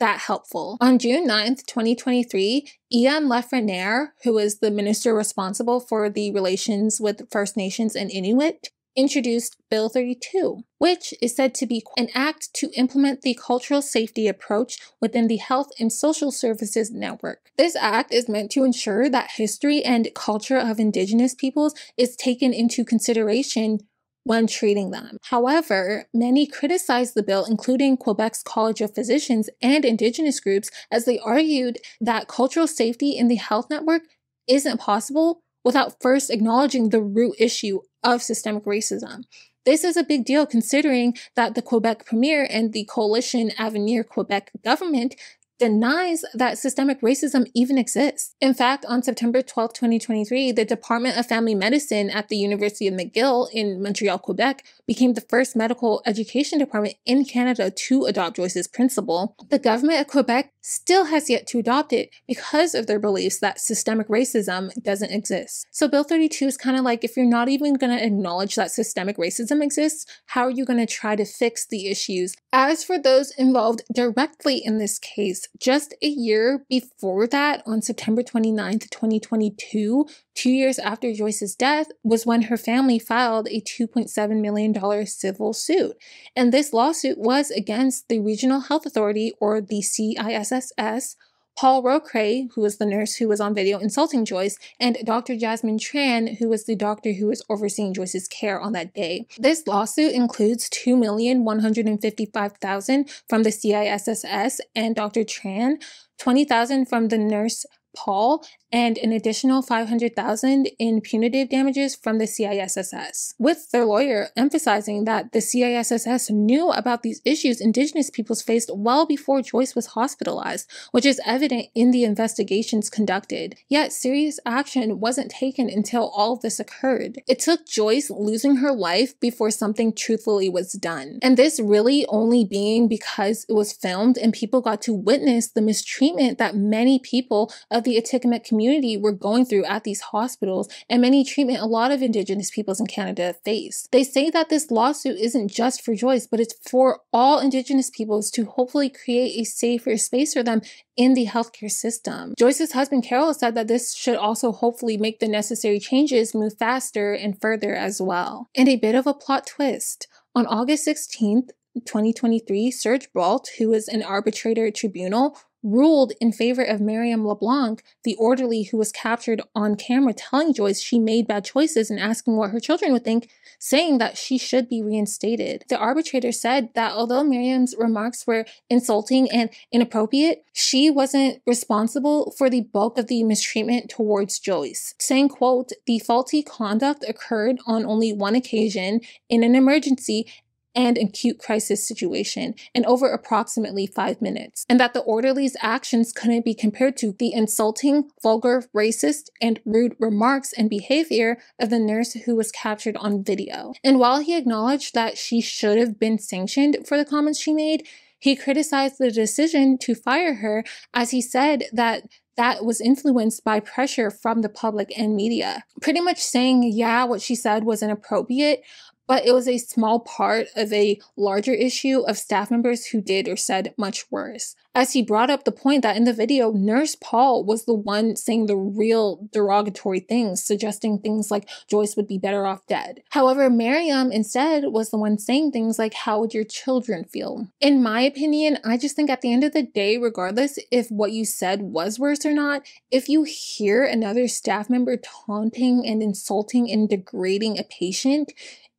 that helpful. On June 9th, 2023, Ian Lafreniere, who is the minister responsible for the relations with First Nations and Inuit, introduced Bill 32, which is said to be an act to implement the cultural safety approach within the Health and Social Services Network. This act is meant to ensure that history and culture of Indigenous peoples is taken into consideration when treating them. However, many criticized the bill, including Quebec's College of Physicians and Indigenous groups, as they argued that cultural safety in the health network isn't possible without first acknowledging the root issue of systemic racism. This is a big deal considering that the Quebec Premier and the coalition Avenir Quebec government denies that systemic racism even exists. In fact, on September 12, 2023, the Department of Family Medicine at the University of McGill in Montreal, Quebec, became the first medical education department in Canada to adopt Joyce's principle. The government of Quebec still has yet to adopt it because of their beliefs that systemic racism doesn't exist. So Bill 32 is kind of like if you're not even going to acknowledge that systemic racism exists, how are you going to try to fix the issues? As for those involved directly in this case, just a year before that, on September 29th, 2022, two years after Joyce's death, was when her family filed a $2.7 million civil suit. And this lawsuit was against the Regional Health Authority, or the CISSS, Paule Rocray, who was the nurse who was on video insulting Joyce, and Dr. Jasmine Thanh, who was the doctor who was overseeing Joyce's care on that day. This lawsuit includes 2,155,000 from the CISSS and Dr. Thanh, 20,000 from the nurse Paule and an additional 500,000 in punitive damages from the CISSS, with their lawyer emphasizing that the CISSS knew about these issues indigenous peoples faced well before Joyce was hospitalized, which is evident in the investigations conducted. Yet serious action wasn't taken until all of this occurred. It took Joyce losing her life before something truthfully was done. And this really only being because it was filmed and people got to witness the mistreatment that many people of the Atikamekw community were going through at these hospitals and many treatment a lot of Indigenous peoples in Canada face. They say that this lawsuit isn't just for Joyce, but it's for all Indigenous peoples to hopefully create a safer space for them in the healthcare system. Joyce's husband Carol said that this should also hopefully make the necessary changes move faster and further as well. And a bit of a plot twist. On August 16th, 2023, Serge Brault, who is an arbitrator at tribunal, ruled in favor of Miriam LeBlanc, the orderly who was captured on camera telling Joyce she made bad choices and asking what her children would think, saying that she should be reinstated. The arbitrator said that although Miriam's remarks were insulting and inappropriate, she wasn't responsible for the bulk of the mistreatment towards Joyce, saying, quote, the faulty conduct occurred on only one occasion in an emergency and acute crisis situation in over approximately five minutes, and that the orderly's actions couldn't be compared to the insulting, vulgar, racist, and rude remarks and behavior of the nurse who was captured on video. And while he acknowledged that she should have been sanctioned for the comments she made, he criticized the decision to fire her as he said that that was influenced by pressure from the public and media. Pretty much saying, yeah, what she said was inappropriate, but it was a small part of a larger issue of staff members who did or said much worse. As he brought up the point that in the video, Nurse Paule was the one saying the real derogatory things, suggesting things like Joyce would be better off dead. However, Miriam instead was the one saying things like, How would your children feel? In my opinion, I just think at the end of the day, regardless if what you said was worse or not, if you hear another staff member taunting and insulting and degrading a patient,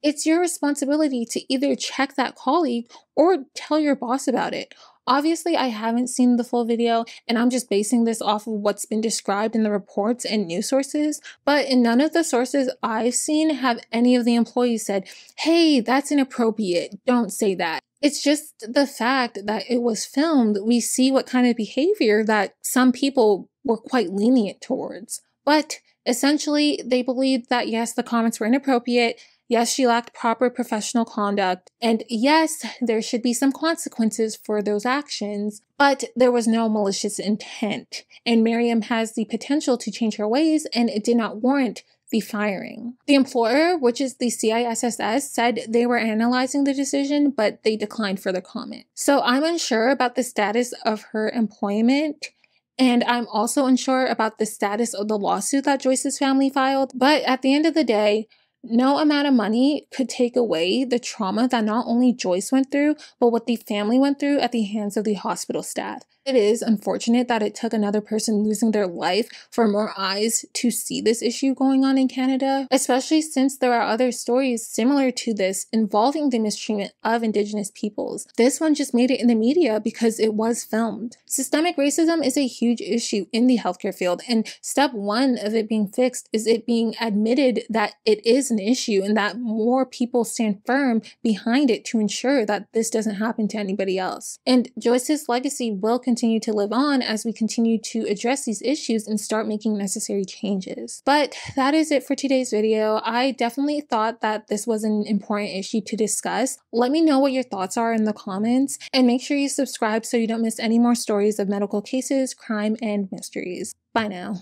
it's your responsibility to either check that colleague or tell your boss about it. Obviously, I haven't seen the full video and I'm just basing this off of what's been described in the reports and news sources, but in none of the sources I've seen have any of the employees said, hey, that's inappropriate, don't say that. It's just the fact that it was filmed, we see what kind of behavior that some people were quite lenient towards. But essentially, they believed that yes, the comments were inappropriate, Yes, she lacked proper professional conduct. And yes, there should be some consequences for those actions, but there was no malicious intent. And Miriam has the potential to change her ways, and it did not warrant the firing. The employer, which is the CISSS, said they were analyzing the decision, but they declined further comment. So I'm unsure about the status of her employment. And I'm also unsure about the status of the lawsuit that Joyce's family filed. But at the end of the day, no amount of money could take away the trauma that not only Joyce went through, but what the family went through at the hands of the hospital staff. It is unfortunate that it took another person losing their life for more eyes to see this issue going on in Canada, especially since there are other stories similar to this involving the mistreatment of Indigenous peoples. This one just made it in the media because it was filmed. Systemic racism is a huge issue in the healthcare field, and step one of it being fixed is it being admitted that it is an issue and that more people stand firm behind it to ensure that this doesn't happen to anybody else. And Joyce's legacy will continue to live on as we continue to address these issues and start making necessary changes. But that is it for today's video. I definitely thought that this was an important issue to discuss. Let me know what your thoughts are in the comments and make sure you subscribe so you don't miss any more stories of medical cases, crime, and mysteries. Bye now.